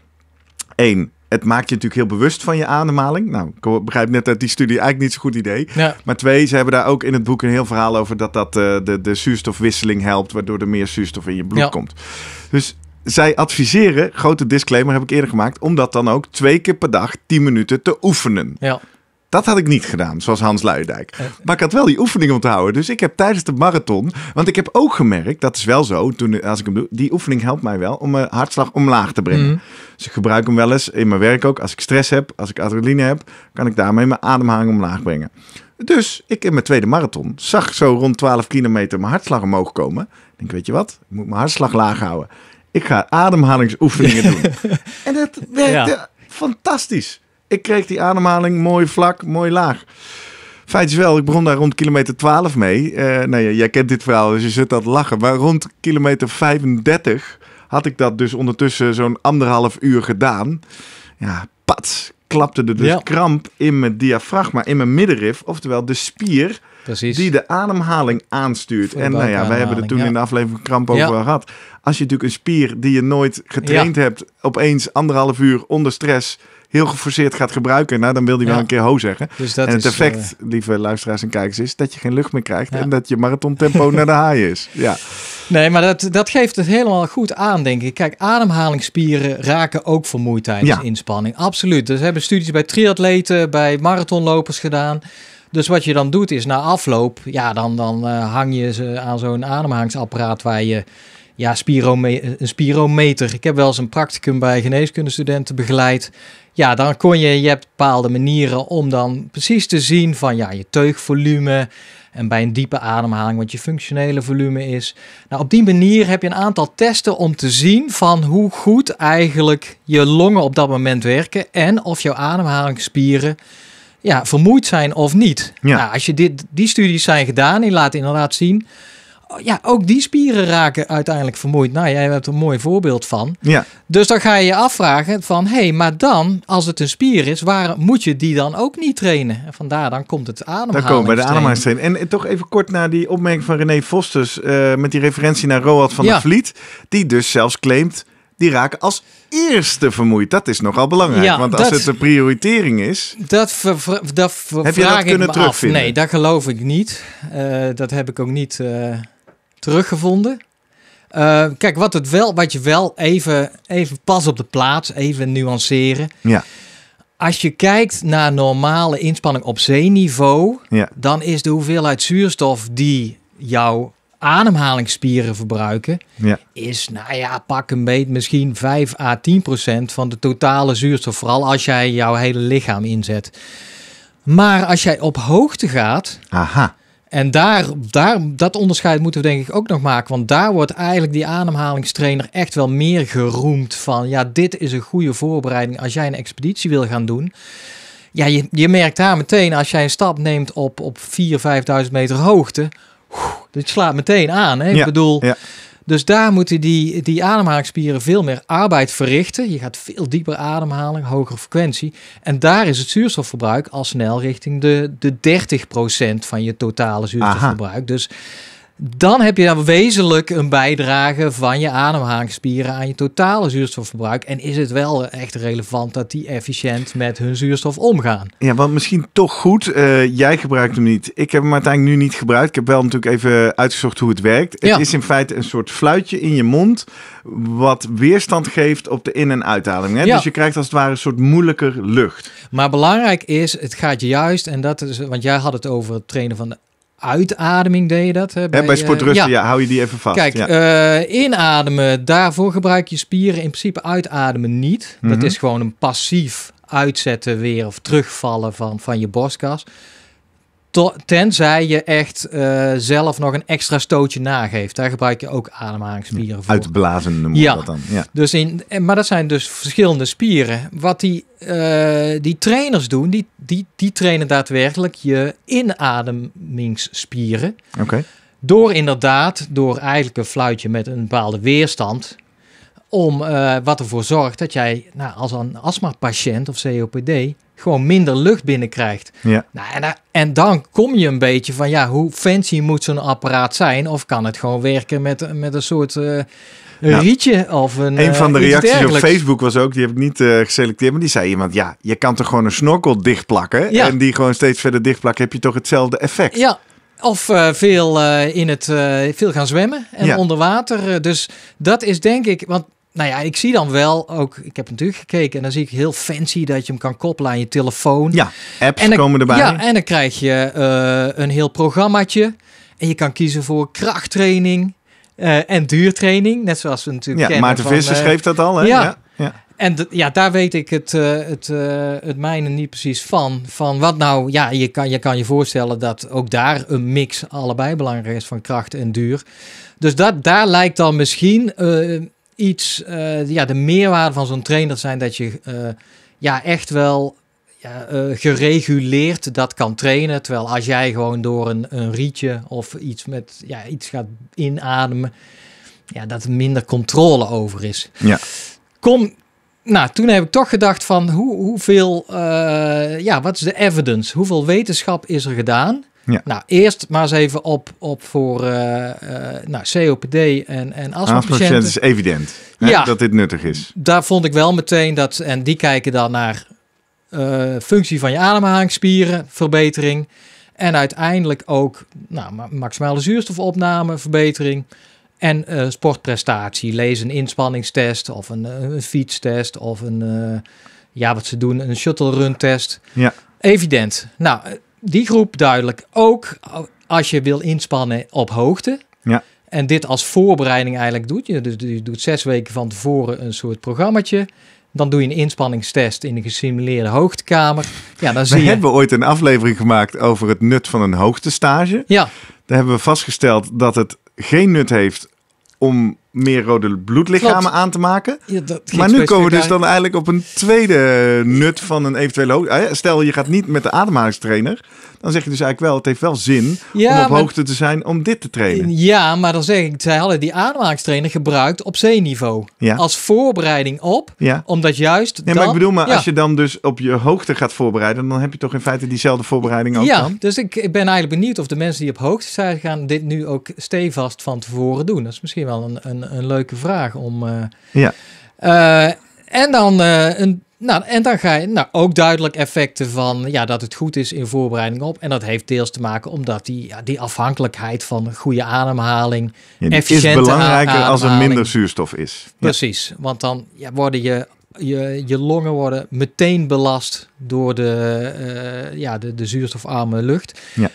Eén, het maakt je natuurlijk heel bewust van je ademhaling. Nou, ik begrijp net dat die studie eigenlijk niet zo'n goed idee. Ja. Maar twee, ze hebben daar ook in het boek een heel verhaal over... dat dat uh, de, de zuurstofwisseling helpt, waardoor er meer zuurstof in je bloed ja. komt. Dus zij adviseren, grote disclaimer heb ik eerder gemaakt, om dat dan ook twee keer per dag 10 minuten te oefenen. Ja. Dat had ik niet gedaan, zoals Hans Luijendijk. Maar ik had wel die oefening onthouden. Dus ik heb tijdens de marathon. Want ik heb ook gemerkt, dat is wel zo, toen, als ik hem doe, die oefening helpt mij wel om mijn hartslag omlaag te brengen. Mm. Dus ik gebruik hem wel eens in mijn werk ook. Als ik stress heb, als ik adrenaline heb, kan ik daarmee mijn ademhaling omlaag brengen. Dus ik in mijn tweede marathon zag zo rond 12 kilometer mijn hartslag omhoog komen. Ik denk, weet je wat? Ik moet mijn hartslag laag houden. Ik ga ademhalingsoefeningen doen. en dat werkte ja. fantastisch. Ik kreeg die ademhaling mooi vlak, mooi laag. Feit is wel, ik begon daar rond kilometer 12 mee. Uh, nou ja, jij kent dit verhaal, dus je zit dat lachen. Maar rond kilometer 35 had ik dat dus ondertussen zo'n anderhalf uur gedaan. Ja, pats, klapte er dus Ja. kramp in mijn diafragma, in mijn middenrif. Oftewel de spier Precies. die de ademhaling aanstuurt. De En nou ja, wij hebben het toen in de aflevering kramp over Ja. gehad. Als je natuurlijk een spier die je nooit getraind hebt, opeens anderhalf uur onder stress heel geforceerd gaat gebruiken, nou dan wil die wel een keer ho zeggen. Dus dat en het is, effect, lieve luisteraars en kijkers, is dat je geen lucht meer krijgt en dat je marathontempo naar de haai is. Ja. eh, Nee, maar dat, dat geeft het helemaal goed aan, denk ik. Kijk, ademhalingsspieren raken ook vermoeid tijdens inspanning. Absoluut. Dus hebben studies bij triatleten, bij marathonlopers gedaan. Dus wat je dan doet is na afloop, ja, dan, dan eh, hang je ze aan zo'n ademhalingsapparaat waar je ja, spirome een spirometer. Ik heb wel eens een practicum bij geneeskundestudenten begeleid. Ja, dan kon je, je hebt bepaalde manieren om dan precies te zien van ja, je teugvolume en bij een diepe ademhaling wat je functionele volume is. Nou, op die manier heb je een aantal testen om te zien van hoe goed eigenlijk je longen op dat moment werken en of jouw ademhalingsspieren ja, vermoeid zijn of niet. Ja. Nou, als je dit, die studies zijn gedaan, die laten inderdaad zien Oh, ja, ook die spieren raken uiteindelijk vermoeid. Nou, jij hebt een mooi voorbeeld van. Ja. Dus dan ga je je afvragen van, hé, hey, maar dan, als het een spier is, waar moet je die dan ook niet trainen? En vandaar, dan komt het ademhaling. Dan komen we bij de ademhalingstraining. En toch even kort naar die opmerking van René Vosters, uh, met die referentie naar Roald van ja. der Vliet, die dus zelfs claimt, die raken als eerste vermoeid. Dat is nogal belangrijk, ja, want als dat, het een prioritering is... Dat, ver, dat ver, heb je dat kunnen terugvinden? Nee, dat geloof ik niet. Uh, dat heb ik ook niet... Uh, teruggevonden. Uh, kijk, wat, het wel, wat je wel even, even pas op de plaats, even nuanceren. Ja. Als je kijkt naar normale inspanning op zeeniveau, ja. dan is de hoeveelheid zuurstof die jouw ademhalingsspieren verbruiken, ja. is, nou ja, pak een beet misschien 5 à 10 procent van de totale zuurstof. Vooral als jij jouw hele lichaam inzet. Maar als jij op hoogte gaat, Aha. En daar, daar, dat onderscheid moeten we denk ik ook nog maken. Want daar wordt eigenlijk die ademhalingstrainer echt wel meer geroemd van... ja, dit is een goede voorbereiding als jij een expeditie wil gaan doen. Ja, je, je merkt daar meteen als jij een stap neemt op, op 4.000, 5.000 meter hoogte... dit slaat meteen aan. Hè? Ja, ik bedoel, ja. dus daar moeten die, die ademhalingsspieren veel meer arbeid verrichten. Je gaat veel dieper ademhalen, hogere frequentie. En daar is het zuurstofverbruik al snel richting de, de 30% van je totale zuurstofverbruik. Aha. Dus dan heb je dan wezenlijk een bijdrage van je ademhalingsspieren aan je totale zuurstofverbruik. En is het wel echt relevant dat die efficiënt met hun zuurstof omgaan? Ja, want misschien toch goed. Uh, jij gebruikt hem niet. Ik heb hem uiteindelijk nu niet gebruikt. Ik heb wel natuurlijk even uitgezocht hoe het werkt. Ja. Het is in feite een soort fluitje in je mond. Wat weerstand geeft op de in- en uitademing. Hè? Ja. Dus je krijgt als het ware een soort moeilijker lucht. Maar belangrijk is, het gaat juist, en dat is, want jij had het over het trainen van de uitademing, deed je dat? Hè, Bij, bij eh, sportrusten, ja. hou je die even vast. Kijk, ja. eh, inademen, daarvoor gebruik je spieren. In principe uitademen niet. Mhm. Dat is gewoon een passief uitzetten weer of terugvallen van, van je borstkas. Tenzij je echt eh, zelf nog een extra stootje nageeft. Daar gebruik je ook ademhalingsspieren voor. Uitblazen noemen Ja. dat dan. Ja. Dus in, en- maar dat zijn dus verschillende spieren. Wat die, eh, die trainers doen, die, die, die trainen daadwerkelijk je inademingsspieren. Oké. Door inderdaad, door eigenlijk een fluitje met een bepaalde weerstand, om eh, wat ervoor zorgt dat jij nou, als een astmapatiënt of COPD gewoon minder lucht binnenkrijgt. Ja. Nou, en, en dan kom je een beetje van, ja, hoe fancy moet zo'n apparaat zijn? Of kan het gewoon werken met, met een soort eh, Ja. rietje of een Een van de eh, reacties op. Facebook was ook, die heb ik niet eh, geselecteerd, maar die zei iemand, ja, je kan toch gewoon een snorkel dichtplakken Ja. en die gewoon steeds verder dichtplakken, heb je toch hetzelfde effect. Ja, of eh, veel, eh, in het, eh, veel gaan zwemmen en Ja. onder water. Eh, dus dat is denk ik, want nou ja, ik zie dan wel ook, ik heb natuurlijk gekeken en dan zie ik heel fancy dat je hem kan koppelen aan je telefoon. Ja, apps En dan- komen erbij. Ja, en dan krijg je eh, een heel programmaatje en je kan kiezen voor krachttraining eh, en duurtraining, net zoals we natuurlijk Ja, Maarten van, Visser eh, schreef dat al, hè? ja. ja. ja. En ja, daar weet ik het, het, het mijne niet precies van. Van wat nou, ja, je kan, je kan je voorstellen dat ook daar een mix allebei belangrijk is van kracht en duur. Dus dat, daar lijkt dan misschien iets, eh, ja, de meerwaarde van zo'n trainer zijn dat je eh, ja, echt wel ja, eh, gereguleerd dat kan trainen. Terwijl als jij gewoon door een, een rietje of iets met ja, iets gaat inademen, ja, dat er minder controle over is. Ja. Kom, nou, toen heb ik toch gedacht van hoe, hoeveel, ja, wat is de evidence? Hoeveel wetenschap is er gedaan? Ja. Nou, eerst maar eens even op, op voor eh, eh, nou, COPD en, en Astmapatiënt astmapatiënten. is evident hè, Ja. dat dit nuttig is. Daar vond ik wel meteen dat, en die kijken dan naar eh, functie van je ademhalingsspieren, verbetering. En uiteindelijk ook nou, ma- maximale zuurstofopname, verbetering. En sportprestatie. Lees een inspanningstest of een, een fietstest of een, ja, wat ze doen, een shuttle run test. Ja. Evident. Nou, die groep duidelijk. Ook als je wil inspannen op hoogte. Ja. En dit als voorbereiding eigenlijk doet. Je, dus, je doet zes weken van tevoren een soort programmaatje. Dan doe je een inspanningstest in een gesimuleerde hoogtekamer. Ja, dan zie We je... hebben ooit een aflevering gemaakt over het nut van een hoogtestage. Ja, Daar hebben we vastgesteld dat het geen nut heeft om meer rode bloedlichamen Klopt. aan te maken. ja, Maar nu komen we dus dan eigenlijk op een tweede nut van een eventuele hoogte. Stel, je gaat niet met de ademhalingstrainer. Dan zeg je dus eigenlijk wel, het heeft wel zin Ja, om op maar- hoogte te zijn om dit te trainen. Ja, maar dan zeg ik, zij hadden die ademhalingstrainer gebruikt op zeeniveau. Ja. Als voorbereiding op, omdat juist Nee, dan... maar ik bedoel, maar als je dan dus op je hoogte gaat voorbereiden, dan heb je toch in feite diezelfde voorbereiding ook Ja, dan? dus ik, ik ben eigenlijk benieuwd of de mensen die op hoogte zijn gaan dit nu ook stevast van tevoren doen. Dat is misschien wel een, een, een leuke vraag om... eh, Ja. eh, en dan... eh, een, nou, en dan ga je nou, ook duidelijk effecten van ja, dat het goed is in voorbereiding op. En dat heeft deels te maken omdat die, ja, die afhankelijkheid van goede ademhaling. Ja, die is Efficiënte belangrijker als er minder zuurstof is. Precies, want dan ja, worden je, je, je longen worden meteen belast door de, ja, de, de zuurstofarme lucht. Ja.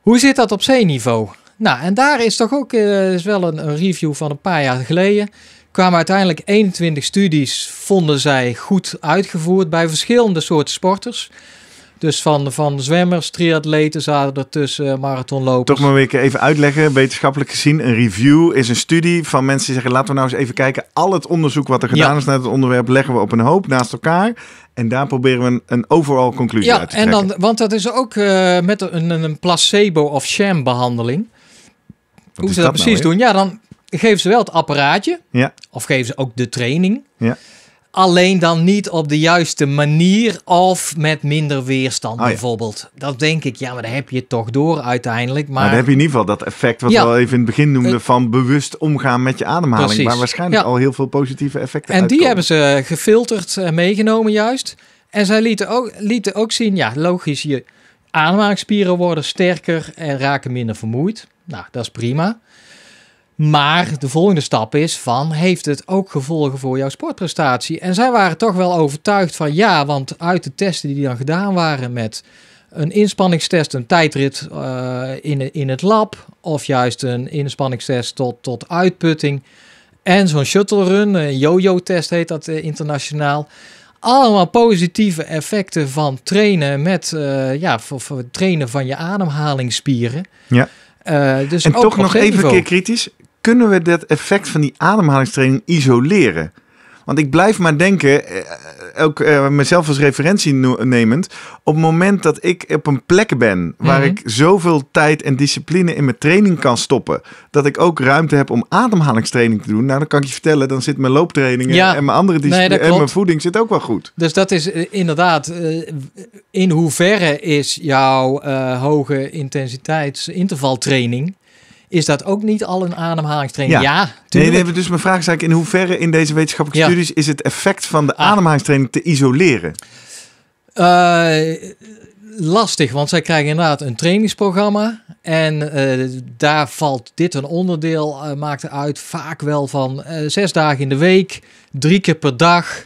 Hoe zit dat op zeeniveau? Nou, en daar is toch ook eh, is wel een, een review van een paar jaar geleden. Kwamen uiteindelijk 21 studies, vonden zij goed uitgevoerd bij verschillende soorten sporters. Dus van, van zwemmers, triatleten zaten er tussen, marathonlopers. Toch maar weer even uitleggen, wetenschappelijk gezien. Een review is een studie van mensen die zeggen... laten we nou eens even kijken. Al het onderzoek wat er gedaan Ja. is naar het onderwerp... leggen we op een hoop naast elkaar. En daar proberen we een, een overall conclusie Ja, uit te en trekken. dan, want dat is ook eh, met een, een placebo of sham behandeling. Wat Hoe ze dat, nou precies doen? Ja, dan geven ze wel het apparaatje. Ja. Of geven ze ook de training. Ja. Alleen dan niet op de juiste manier of met minder weerstand Oh ja. bijvoorbeeld. Dat denk ik, ja, maar dan heb je het toch door uiteindelijk. Maar Maar dan heb je in ieder geval dat effect wat Ja. we al even in het begin noemden... Eh, van bewust omgaan met je ademhaling. Precies. Waar waarschijnlijk Ja. al heel veel positieve effecten En die hebben ze gefilterd en meegenomen juist. En zij lieten ook, lieten ook zien, ja, logisch, je ademhalingsspieren worden sterker en raken minder vermoeid. Nou, dat is prima. Maar de volgende stap is van, heeft het ook gevolgen voor jouw sportprestatie? En zij waren toch wel overtuigd van ja, want uit de testen die dan gedaan waren met een inspanningstest, een tijdrit eh, in, in het lab, of juist een inspanningstest tot, tot uitputting, en zo'n shuttle run, een yo-yo-test heet dat eh, internationaal. Allemaal positieve effecten van trainen met, eh, ja, voor, voor trainen van je ademhalingsspieren. Ja. Eh, dus En ook toch nog even een keer kritisch. Kunnen we dat effect van die ademhalingstraining isoleren? Want ik blijf maar denken, eh, ook eh, mezelf als referentie nemend, op het moment dat ik op een plek ben waar Mhm. ik zoveel tijd en discipline in mijn training kan stoppen, dat ik ook ruimte heb om ademhalingstraining te doen, nou dan kan ik je vertellen, dan zit mijn looptrainingen Ja. en mijn andere discipline en mijn voeding zit ook wel goed. Dus dat is eh, inderdaad, eh, in hoeverre is jouw hoge intensiteits intervaltraining, is dat ook niet al een ademhalingstraining? Ja. Ja, Nee, dus mijn vraag is eigenlijk in hoeverre in deze wetenschappelijke Ja. studies is het effect van de Ah. ademhalingstraining te isoleren? Eh, lastig, want zij krijgen inderdaad een trainingsprogramma. En eh, daar valt dit een onderdeel, eh, maakt er uit, vaak wel van zes dagen in de week, drie keer per dag.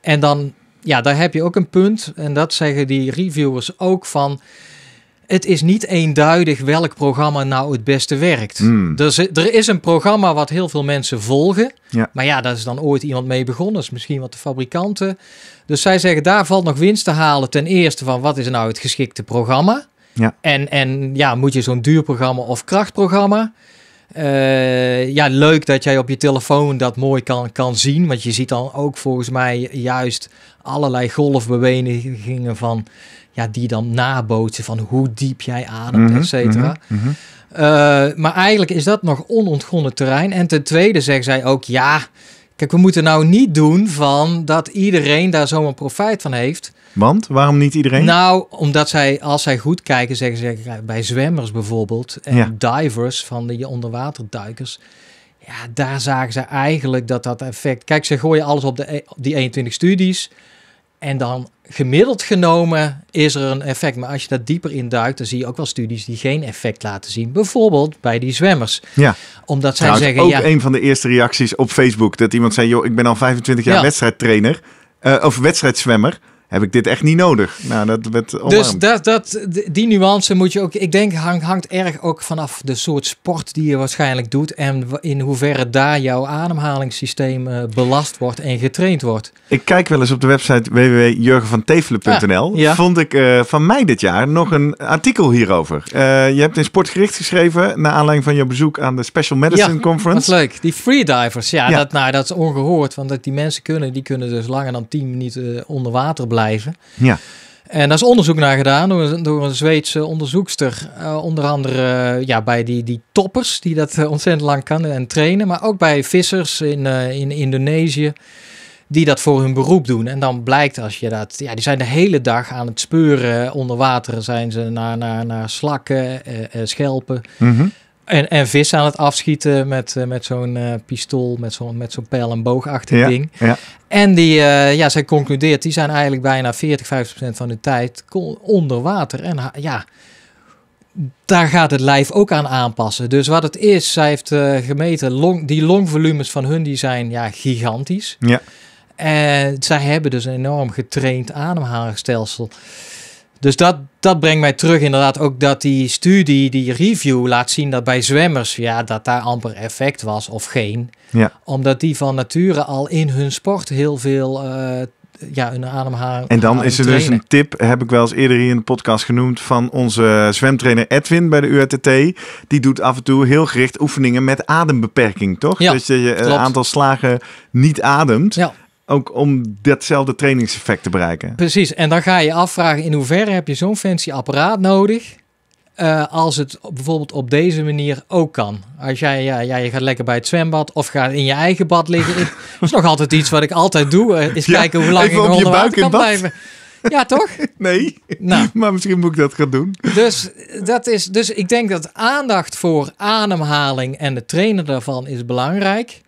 En dan, ja, daar heb je ook een punt. En dat zeggen die reviewers ook van. Het is niet eenduidig welk programma nou het beste werkt. Hmm. Er, is, er is een programma wat heel veel mensen volgen. Ja. Maar ja, daar is dan ooit iemand mee begonnen. Dat is misschien wat de fabrikanten. Dus zij zeggen, daar valt nog winst te halen. Ten eerste van, wat is nou het geschikte programma? Ja. En, en ja, moet je zo'n duur programma of krachtprogramma? Eh, ja, leuk dat jij op je telefoon dat mooi kan, kan zien. Want je ziet dan ook volgens mij juist allerlei golfbewegingen van... Ja, die dan nabootsen van hoe diep jij ademt, Mhm, et cetera. mhm, mhm. Eh, maar eigenlijk is dat nog onontgonnen terrein. En ten tweede zeggen zij ook, ja, kijk, we moeten nou niet doen van dat iedereen daar zomaar profijt van heeft. Want waarom niet iedereen? Nou, omdat zij, als zij goed kijken, zeggen ze bij zwemmers bijvoorbeeld en Ja. divers van die onderwaterduikers. Ja, daar zagen ze eigenlijk dat dat effect. Kijk, ze gooien alles op, de, e- op die 21 studies. En dan gemiddeld genomen is er een effect. Maar als je daar dieper in duikt, dan zie je ook wel studies die geen effect laten zien. Bijvoorbeeld bij die zwemmers. Ja. Omdat zij Trouwens, zeggen, ook ja, een van de eerste reacties op Facebook. Dat iemand zei, joh, ik ben al 25 jaar Ja. wedstrijdtrainer. eh, of wedstrijdzwemmer. Heb ik dit echt niet nodig. Nou, dat werd Dus dat, dat, die nuance moet je ook. Ik denk hang, hangt erg ook vanaf de soort sport die je waarschijnlijk doet. En in hoeverre daar jouw ademhalingssysteem eh, belast wordt en getraind wordt. Ik kijk wel eens op de website www.jurgenvantevelen.nl. Ja. Vond ik eh, van mij dit jaar nog een artikel hierover. Eh, je hebt in Sportgericht geschreven naar aanleiding van je bezoek aan de Special Medicine Ja, Dat Conference. is leuk. Die freedivers, ja. Dat, nou, dat is ongehoord. Want dat die mensen kunnen, die kunnen dus langer dan 10 minuten onder water blijven. Ja. En daar is onderzoek naar gedaan door, een- door een Zweedse onderzoekster. Eh, onder andere eh, ja, bij die, die toppers die dat eh, ontzettend lang kan en trainen. Maar ook bij vissers in, in Indonesië. Die dat voor hun beroep doen. En dan blijkt als je dat. Ja, die zijn de hele dag aan het speuren. Onder water zijn ze naar, naar, naar slakken, schelpen. En, en vis aan het afschieten met, eh, met zo'n eh, pistool, met zo'n met zo'n pijl- en boogachtig Ja, ding. ja. En die, eh, ja, zij concludeert, die zijn eigenlijk bijna 40, 50 procent van de tijd onder water. En ja, daar gaat het lijf ook aan aanpassen. Dus wat het is, zij heeft gemeten, long, die longvolumes van hun, die zijn ja, gigantisch. Ja. En zij hebben dus een enorm getraind ademhalingsstelsel. Dus dat, dat brengt mij terug inderdaad ook dat die studie, die review laat zien dat bij zwemmers, ja, dat daar amper effect was of geen. Ja. Omdat die van nature al in hun sport heel veel, eh, ja, hun ademhaling En dan is er dus een tip, heb ik wel eens eerder hier in de podcast genoemd, van onze zwemtrainer Edwin bij de UATT. Die doet af en toe heel gericht oefeningen met adembeperking, toch? Ja, dus je je een klopt. aantal slagen niet ademt. Ja. Ook om datzelfde trainingseffect te bereiken. Precies, en dan ga je afvragen in hoeverre heb je zo'n fancy apparaat nodig eh, als het bijvoorbeeld op deze manier ook kan. Als jij, ja, ja, je gaat lekker bij het zwembad of gaat in je eigen bad liggen. Ik- Dat is nog altijd iets wat ik altijd doe, eh, is Ja, kijken hoe lang ik je onder water in kan blijven. Ja, toch? Nee, Nou, maar misschien moet ik dat gaan doen. dus, dat is, dus ik denk dat aandacht voor ademhaling en het trainen daarvan is belangrijk.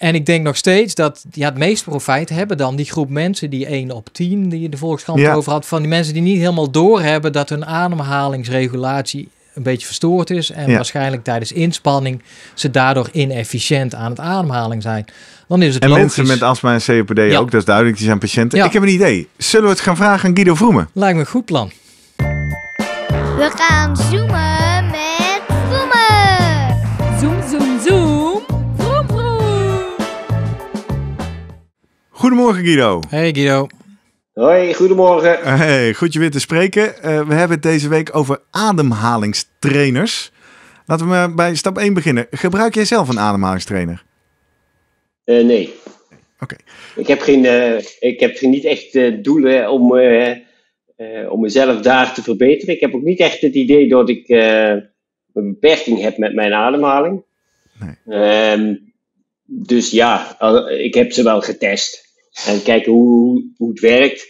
En ik denk nog steeds dat ja, het meest profijt hebben dan die groep mensen, die 1 op 10 die de Volkskrant Ja. over had, van die mensen die niet helemaal doorhebben dat hun ademhalingsregulatie een beetje verstoord is en Ja. waarschijnlijk tijdens inspanning ze daardoor inefficiënt aan het ademhaling zijn. Dan is het En logisch. mensen met astma en COPD Ja. ook, dat is duidelijk, die zijn patiënten. Ja. Ik heb een idee. Zullen we het gaan vragen aan Guido Vroemen? Lijkt me een goed plan. We gaan zoomen Goedemorgen Guido. Hey Guido. Hoi, goedemorgen. Hey, goed je weer te spreken. Eh, we hebben het deze week over ademhalingstrainers. Laten we maar bij stap 1 beginnen. Gebruik jij zelf een ademhalingstrainer? Eh, nee. Oké. Ik heb, geen, eh, ik heb geen- niet echt eh, doelen om, eh, eh, om mezelf daar te verbeteren. Ik heb ook niet echt het idee dat ik eh, een beperking heb met mijn ademhaling. Ehm, dus ja, ik heb ze wel getest. En kijken hoe, hoe het werkt.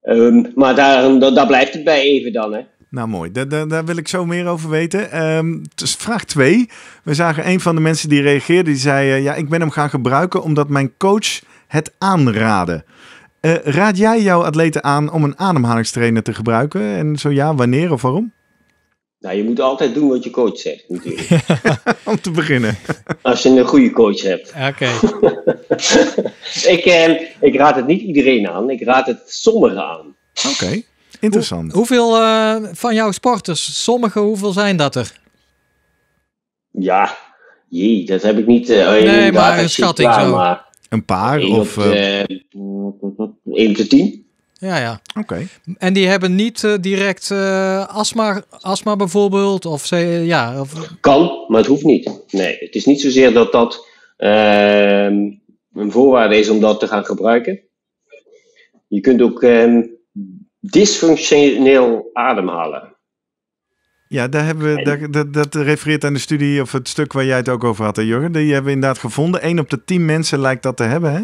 Ehm, maar daar, daar, blijft het bij even dan. Hè. Nou mooi, daar, daar, wil ik zo meer over weten. Ehm, vraag 2. We zagen een van de mensen die reageerde, die zei... eh, ja, ik ben hem gaan gebruiken omdat mijn coach het aanraadde. Eh, raad jij jouw atleten aan om een ademhalingstrainer te gebruiken? En zo ja, wanneer of waarom? Nou, je moet altijd doen wat je coach zegt natuurlijk. Om te beginnen. Als je een goede coach hebt. Oké. ik, eh, ik raad het niet iedereen aan, ik raad het sommigen aan. Oké, interessant. Hoeveel eh, van jouw sporters, sommige, hoeveel zijn dat er? Ja, jee, dat heb ik niet. eh Nee, maar een schatting klaar, zo. Maar Een paar of... op, eh, eh, één op de tien. Ja, ja. Oké. En die hebben niet eh, direct eh, astma, astma bijvoorbeeld? Of ze, ja, of, Kan, maar het hoeft niet. Nee, het is niet zozeer dat dat ehm, een voorwaarde is om dat te gaan gebruiken. Je kunt ook ehm, dysfunctioneel ademhalen. Ja, daar hebben we, daar, dat, dat refereert aan de studie of het stuk waar jij het ook over had, hè, Jurgen. Die hebben we inderdaad gevonden. Eén op de tien mensen lijkt dat te hebben, hè?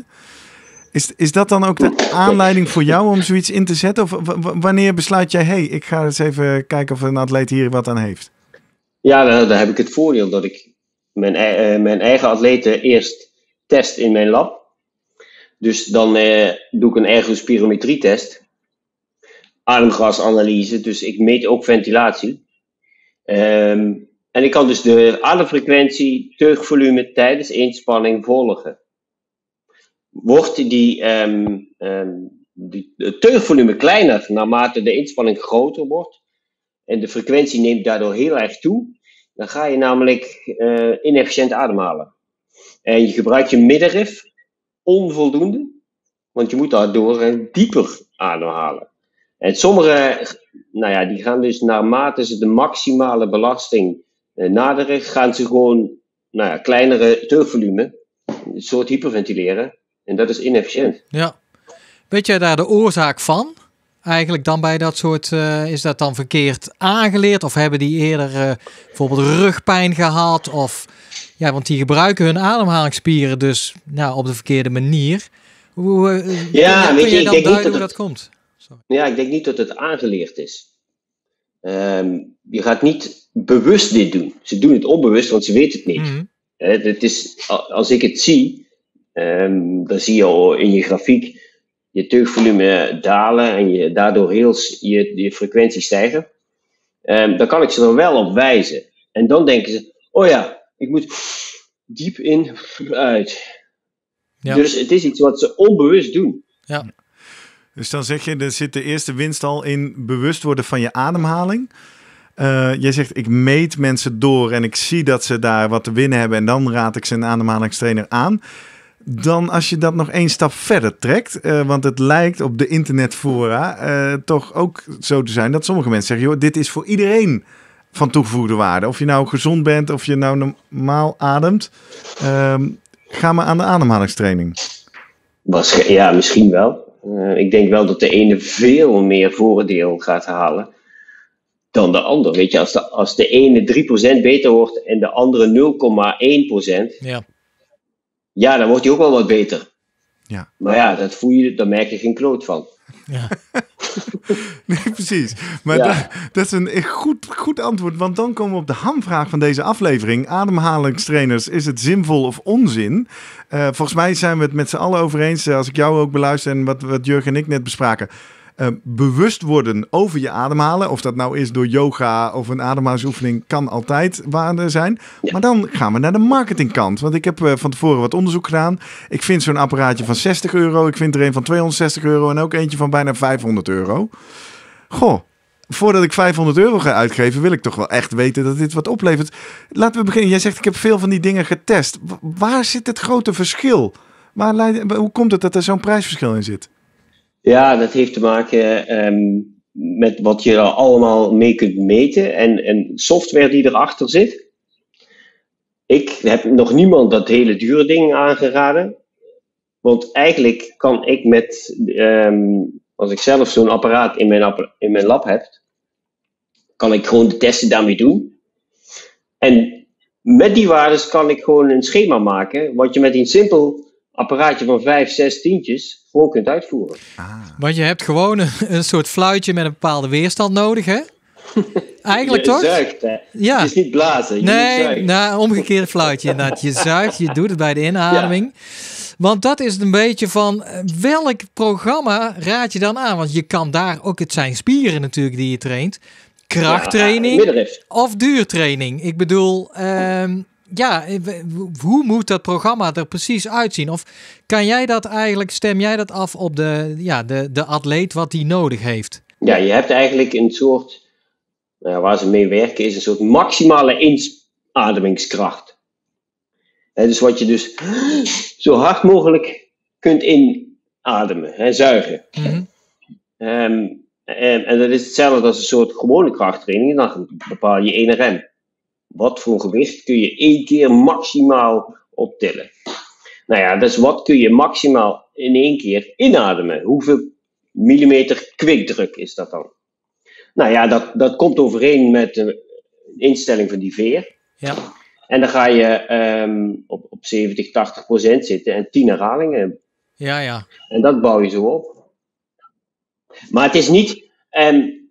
Is, is dat dan ook de aanleiding voor jou om zoiets in te zetten? Of wanneer besluit jij, hey, ik ga eens even kijken of een atleet hier wat aan heeft? Ja, dan heb ik het voordeel dat ik mijn, eh, mijn eigen atleten eerst test in mijn lab. Dus dan eh, doe ik een ergospirometrietest. Ademgasanalyse, dus ik meet ook ventilatie. Ehm, en ik kan dus de ademfrequentie, teugvolume tijdens inspanning volgen. Wordt die ehm, ehm, die, het teugvolume kleiner naarmate de inspanning groter wordt. En de frequentie neemt daardoor heel erg toe. Dan ga je namelijk uh, inefficiënt ademhalen. En je gebruikt je middenrif onvoldoende. Want je moet daardoor uh, dieper ademhalen. En sommige, nou ja, die gaan dus naarmate ze de maximale belasting uh, naderen, gaan ze gewoon nou ja, kleinere teugvolume, een soort hyperventileren. En dat is inefficiënt. Ja. Weet jij daar de oorzaak van? Eigenlijk dan bij dat soort, uh, is dat dan verkeerd aangeleerd? Of hebben die eerder uh, bijvoorbeeld rugpijn gehad? Of, ja, want die gebruiken hun ademhalingsspieren dus nou, op de verkeerde manier. Hoe, uh, ja, weet je, ik denk niet dat het, dat komt? Sorry. Ja, ik denk niet dat het aangeleerd is. Um, je gaat niet bewust dit doen. Ze doen het onbewust, want ze weten het niet. Mhm. het is, als ik het zie, um, dan zie je al in je grafiek je teugvolume dalen en je, daardoor heel je, je frequentie stijgen. Um, dan kan ik ze er wel op wijzen. En dan denken ze, oh ja, ik moet diep in, uit. Ja. Dus het is iets wat ze onbewust doen. Ja. Dus dan zeg je, er zit de eerste winst al in bewust worden van je ademhaling. Uh, jij zegt, ik meet mensen door en ik zie dat ze daar wat te winnen hebben. En dan raad ik ze een ademhalingstrainer aan. Dan als je dat nog één stap verder trekt, uh, want het lijkt op de internetfora uh, toch ook zo te zijn dat sommige mensen zeggen, joh, dit is voor iedereen van toegevoegde waarde. Of je nou gezond bent, of je nou normaal ademt, uh, ga maar aan de ademhalingstraining. Was, ja, misschien wel. Uh, ik denk wel dat de ene veel meer voordeel gaat halen dan de ander. Weet je, als de, als de ene 3% beter wordt en de andere 0,1%, ja. Ja, dan wordt hij ook wel wat beter. Ja. Maar ja, dat voel je, daar merk je geen kloot van. Ja. nee, precies. Maar Ja. dat, dat is een goed, goed antwoord. Want dan komen we op de hamvraag van deze aflevering. Ademhalingstrainers, is het zinvol of onzin? Uh, volgens mij zijn we het met z'n allen over eens. Als ik jou ook beluister en wat, wat Jurgen en ik net bespraken. Uh, bewust worden over je ademhalen. Of dat nou is door yoga of een ademhalingsoefening, kan altijd waarde zijn. Ja. Maar dan gaan we naar de marketingkant. Want ik heb uh, van tevoren wat onderzoek gedaan. Ik vind zo'n apparaatje van 60 euro. Ik vind er een van 260 euro. En ook eentje van bijna 500 euro. Goh, voordat ik 500 euro ga uitgeven, wil ik toch wel echt weten dat dit wat oplevert. Laten we beginnen. Jij zegt, ik heb veel van die dingen getest. Waar zit het grote verschil? Waar hoe komt het dat er zo'n prijsverschil in zit? Ja, dat heeft te maken um, met wat je er allemaal mee kunt meten en, en software die erachter zit. Ik heb nog niemand dat hele dure ding aangeraden. Want eigenlijk kan ik met, um, als ik zelf zo'n apparaat in mijn, in mijn lab heb, kan ik gewoon de testen daarmee doen. En met die waardes kan ik gewoon een schema maken, wat je met een simpel apparaatje van 5, 6 tientjes gewoon kunt uitvoeren. Ah. Want je hebt gewoon een, een, soort fluitje met een bepaalde weerstand nodig, hè? Eigenlijk je toch? Zuigt, hè? Ja. Het is niet blazen. Je nee, nou, omgekeerde fluitje. inderdaad. Je zuigt, je doet het bij de inademing. Ja. Want dat is een beetje van welk programma raad je dan aan? Want je kan daar ook, het zijn spieren natuurlijk die je traint. Krachttraining ja, of duurtraining. Ik bedoel, um, ja, hoe moet dat programma er precies uitzien? Of kan jij dat eigenlijk, stem jij dat af op de, ja, de, de atleet wat die nodig heeft? Ja, je hebt eigenlijk een soort, nou, waar ze mee werken, is een soort maximale inademingskracht. He, dus wat je dus zo hard mogelijk kunt inademen, hè, zuigen. Mm -hmm. um, en, en dat is hetzelfde als een soort gewone krachttraining. Dan bepaal je één rem. Wat voor gewicht kun je één keer maximaal optillen? Nou ja, dus wat kun je maximaal in één keer inademen? Hoeveel millimeter kwikdruk is dat dan? Nou ja, dat, dat komt overeen met de instelling van die veer. Ja. En dan ga je um, op, op 70, 80 procent zitten en 10 herhalingen. Ja, ja. En dat bouw je zo op. Maar het is niet, um,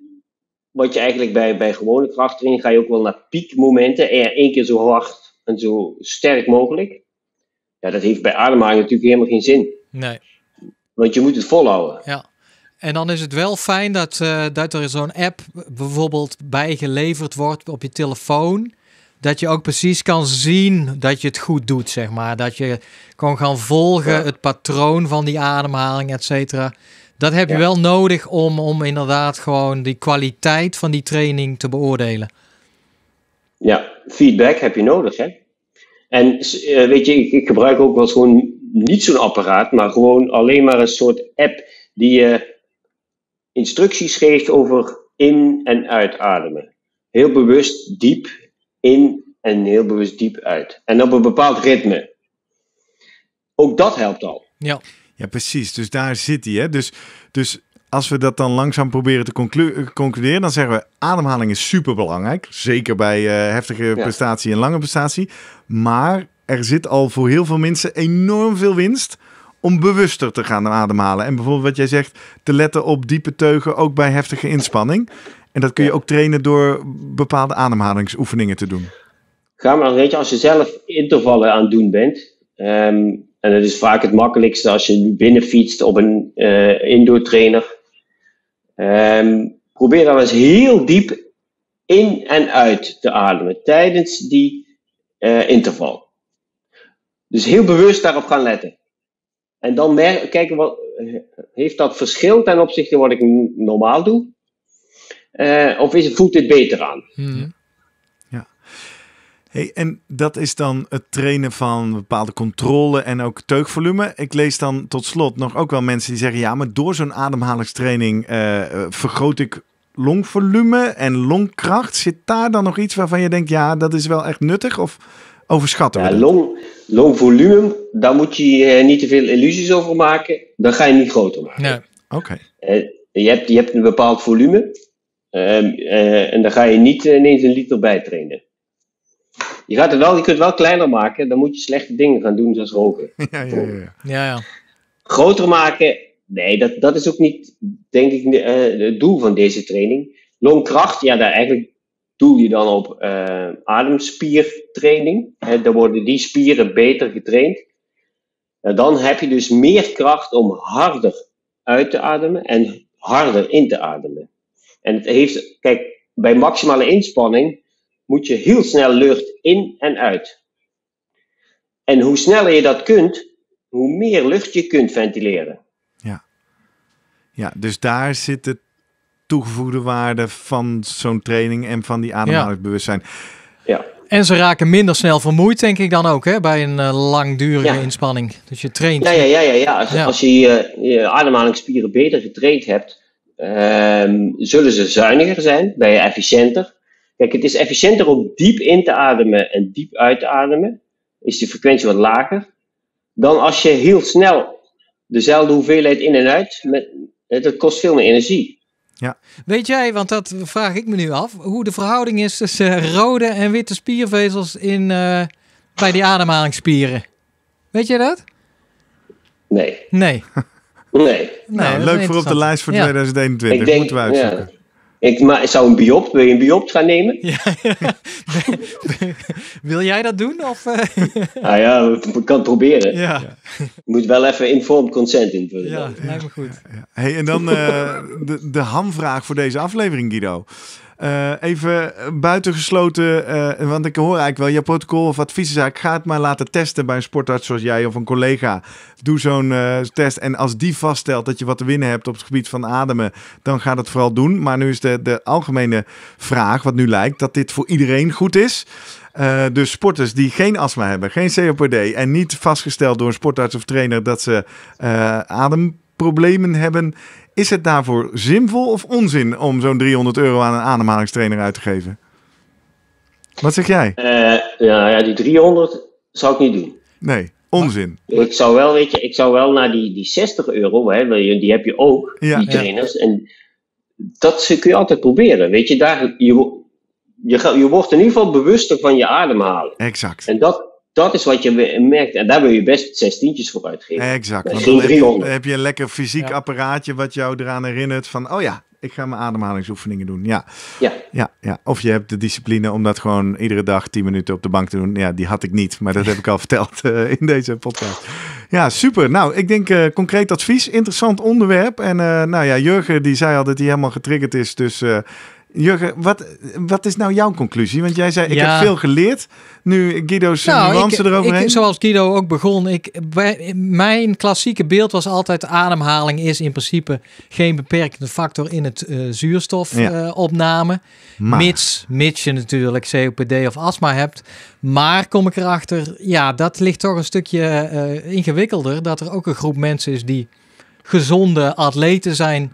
wat je eigenlijk bij, bij gewone krachttraining ga je ook wel naar piekmomenten. En één keer zo hard en zo sterk mogelijk. Ja, dat heeft bij ademhaling natuurlijk helemaal geen zin. Nee. Want je moet het volhouden. Ja. En dan is het wel fijn dat, uh, dat er zo'n app bijvoorbeeld bijgeleverd wordt op je telefoon. Dat je ook precies kan zien dat je het goed doet, zeg maar. Dat je kan gaan volgen Ja. het patroon van die ademhaling, et cetera. Dat heb je Ja. wel nodig om, om inderdaad gewoon die kwaliteit van die training te beoordelen. Ja, feedback heb je nodig, hè. En eh, weet je, ik, ik gebruik ook wel eens gewoon niet zo'n apparaat, maar gewoon alleen maar een soort app die je instructies geeft over in- en uitademen. Heel bewust diep in en heel bewust diep uit. En op een bepaald ritme. Ook dat helpt al. Ja, Ja, precies. Dus daar zit hij. Hè? Dus, dus als we dat dan langzaam proberen te conclu- concluderen, dan zeggen we: ademhaling is super belangrijk. Zeker bij eh, heftige prestatie en lange prestatie. Maar er zit al voor heel veel mensen enorm veel winst om bewuster te gaan ademhalen. En bijvoorbeeld wat jij zegt, te letten op diepe teugen, ook bij heftige inspanning. En dat kun je ook trainen door bepaalde ademhalingsoefeningen te doen. Ga maar, weet je, als je zelf intervallen aan het doen bent, ehm, en dat is vaak het makkelijkste als je nu binnen fietst op een eh indoor trainer, ehm, probeer dan eens heel diep in en uit te ademen tijdens die eh, interval. Dus heel bewust daarop gaan letten. En dan kijken wat heeft dat verschil ten opzichte van wat ik normaal doe? Eh, of is, voelt dit beter aan? Mhm. Hey, en dat is dan het trainen van bepaalde controle en ook teugvolume. Ik lees dan tot slot nog ook wel mensen die zeggen: ja, maar door zo'n ademhalingstraining eh, eh, vergroot ik longvolume en longkracht. Zit daar dan nog iets waarvan je denkt: ja, dat is wel echt nuttig? Of overschatten we Ja, long, long volume, daar moet je eh, niet te veel illusies over maken. Dan ga je niet groter maken. Nee. Oké, je, hebt, je hebt een bepaald volume. ehm, eh, en dan ga je niet ineens een liter bij trainen. Je, gaat het wel, je kunt het wel kleiner maken. Dan moet je slechte dingen gaan doen, zoals roken. ja, ja, ja, ja. Groter maken, nee, dat, dat is ook niet, denk ik, eh, het doel van deze training. Longkracht, ja, daar eigenlijk doel je dan op eh, ademspiertraining. Hè, dan worden die spieren beter getraind. En dan heb je dus meer kracht om harder uit te ademen en harder in te ademen. En het heeft, kijk, bij maximale inspanning moet je heel snel lucht in en uit. En hoe sneller je dat kunt, hoe meer lucht je kunt ventileren. ja, dus daar zit de toegevoegde waarde van zo'n training en van die ademhalingsbewustzijn. Ja, En ze raken minder snel vermoeid, denk ik dan ook, hè, bij een eh, langdurige Ja. inspanning. Dus je traint. ja, ja, ja. ja, ja. Als, Ja. als je je, je ademhalingsspieren beter getraind hebt, ehm, zullen ze zuiniger zijn, ben je efficiënter. Kijk, het is efficiënter om diep in te ademen en diep uit te ademen. Is de frequentie wat lager. Dan als je heel snel dezelfde hoeveelheid in en uit, met, dat kost veel meer energie. Weet jij, want dat vraag ik me nu af, hoe de verhouding is tussen eh, rode en witte spiervezels in, eh, bij die ademhalingsspieren? Weet jij dat? Nee, Nee. nee. nee nou, leuk voor op de lijst voor Ja. 2021. Ik denk, Moeten we uitzoeken. ja. Ik maar, zou een biopt, wil je een biopt gaan nemen? Ja, ja. Wil jij dat doen? Of, eh? Ah ja, we kan het proberen. ja, Je moet wel even informed consent invullen. ja, dan. lijkt me goed. Hey, en dan eh, de, de hamvraag voor deze aflevering, Guido. Eh, even buitengesloten, eh, want ik hoor eigenlijk wel, je protocol of advies eigenlijk, ga het maar laten testen bij een sportarts zoals jij of een collega. Doe zo'n eh, test en als die vaststelt dat je wat te winnen hebt op het gebied van ademen, dan ga dat vooral doen. Maar nu is de, de algemene vraag, wat nu lijkt, dat dit voor iedereen goed is. Dus sporters die geen astma hebben, geen COPD en niet vastgesteld door een sportarts of trainer dat ze ademproblemen hebben, is het daarvoor zinvol of onzin om zo'n 300 euro aan een ademhalingstrainer uit te geven? Wat zeg jij? Eh, ja, ja, die 300 zou ik niet doen. Nee, onzin. Ik zou wel, weet je, ik zou wel naar die, die 60 euro, hè, die heb je ook, Ja. die Ja. trainers. En dat kun je altijd proberen. Weet je, daar, je, je, je wordt in ieder geval bewuster van je ademhalen. Exact. En dat, dat is wat je merkt. En daar wil je best zestientjes voor uitgeven. Exact. Want dan heb je, 300. dan heb je een lekker fysiek Ja. apparaatje wat jou eraan herinnert van, oh ja, ik ga mijn ademhalingsoefeningen doen. Ja. Ja. Ja, ja. Of je hebt de discipline om dat gewoon iedere dag 10 minuten op de bank te doen. Ja, die had ik niet, maar dat heb ik al verteld eh, in deze podcast. Ja, super. Nou, ik denk eh, concreet advies, interessant onderwerp. En eh, nou ja, Jurgen die zei al dat hij helemaal getriggerd is. Dus eh, Jurgen, wat, wat is nou jouw conclusie? Want jij zei, ik Ja. heb veel geleerd. Nu Guido's Nou, nuance ik, eroverheen. ik, zoals Guido ook begon, ik, bij- mijn klassieke beeld was altijd: ademhaling is in principe geen beperkende factor in het eh Ja. zuurstofopname. maar, Mits, mits je natuurlijk COPD of astma hebt. Maar kom ik erachter, ja, dat ligt toch een stukje eh, ingewikkelder. Dat er ook een groep mensen is die gezonde atleten zijn.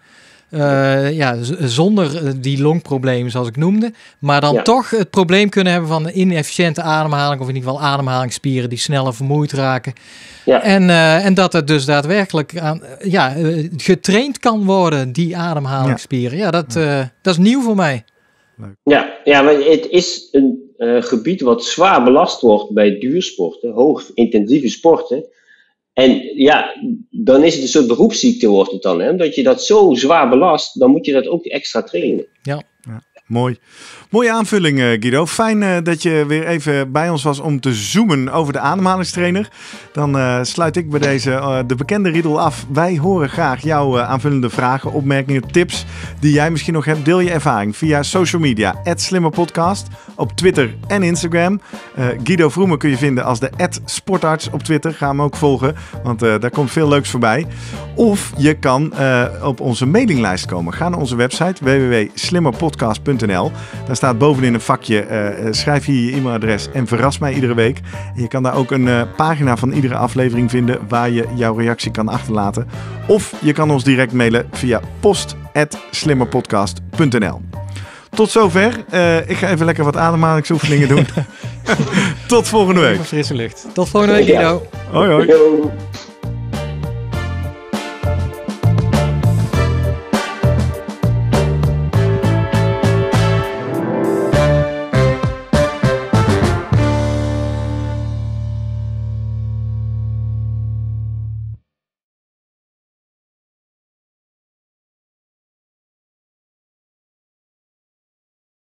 Eh, ja, zonder eh, die longproblemen zoals ik noemde. Maar dan Ja. toch het probleem kunnen hebben van inefficiënte ademhaling. Of in ieder geval ademhalingsspieren die sneller vermoeid raken. Ja. En, eh, en dat het dus daadwerkelijk aan, ja, getraind kan worden, die ademhalingsspieren. Ja, dat, eh, dat is nieuw voor mij. Ja, ja maar het is een eh, gebied wat zwaar belast wordt bij duursporten, hoog intensieve sporten. En ja, dan is het een soort beroepsziekte wordt het dan. Hè? Omdat je dat zo zwaar belast, dan moet je dat ook extra trainen. Mooi. Mooie aanvulling, eh, Guido. Fijn eh, dat je weer even bij ons was om te zoomen over de ademhalingstrainer. Dan eh, sluit ik bij deze de bekende riedel af. Wij horen graag jouw aanvullende vragen, opmerkingen, tips die jij misschien nog hebt. Deel je ervaring via social media. @slimmerpodcast op Twitter en Instagram. Guido Vroemen kun je vinden als de @sportarts op Twitter. Ga hem ook volgen, want daar komt veel leuks voorbij. Of je kan op onze mailinglijst komen. Ga naar onze website www.slimmerpodcast.nl. Daar staat bovenin een vakje. eh, eh, schrijf hier je e-mailadres en verras mij iedere week. En je kan daar ook een eh, pagina van iedere aflevering vinden waar je jouw reactie kan achterlaten. Of je kan ons direct mailen via post.slimmerpodcast.nl. Tot zover. Eh, ik ga even lekker wat ademhalingsoefeningen doen. Tot volgende week. Frisse lucht. Tot volgende week, Ja. Guido. Hoi hoi. Yo.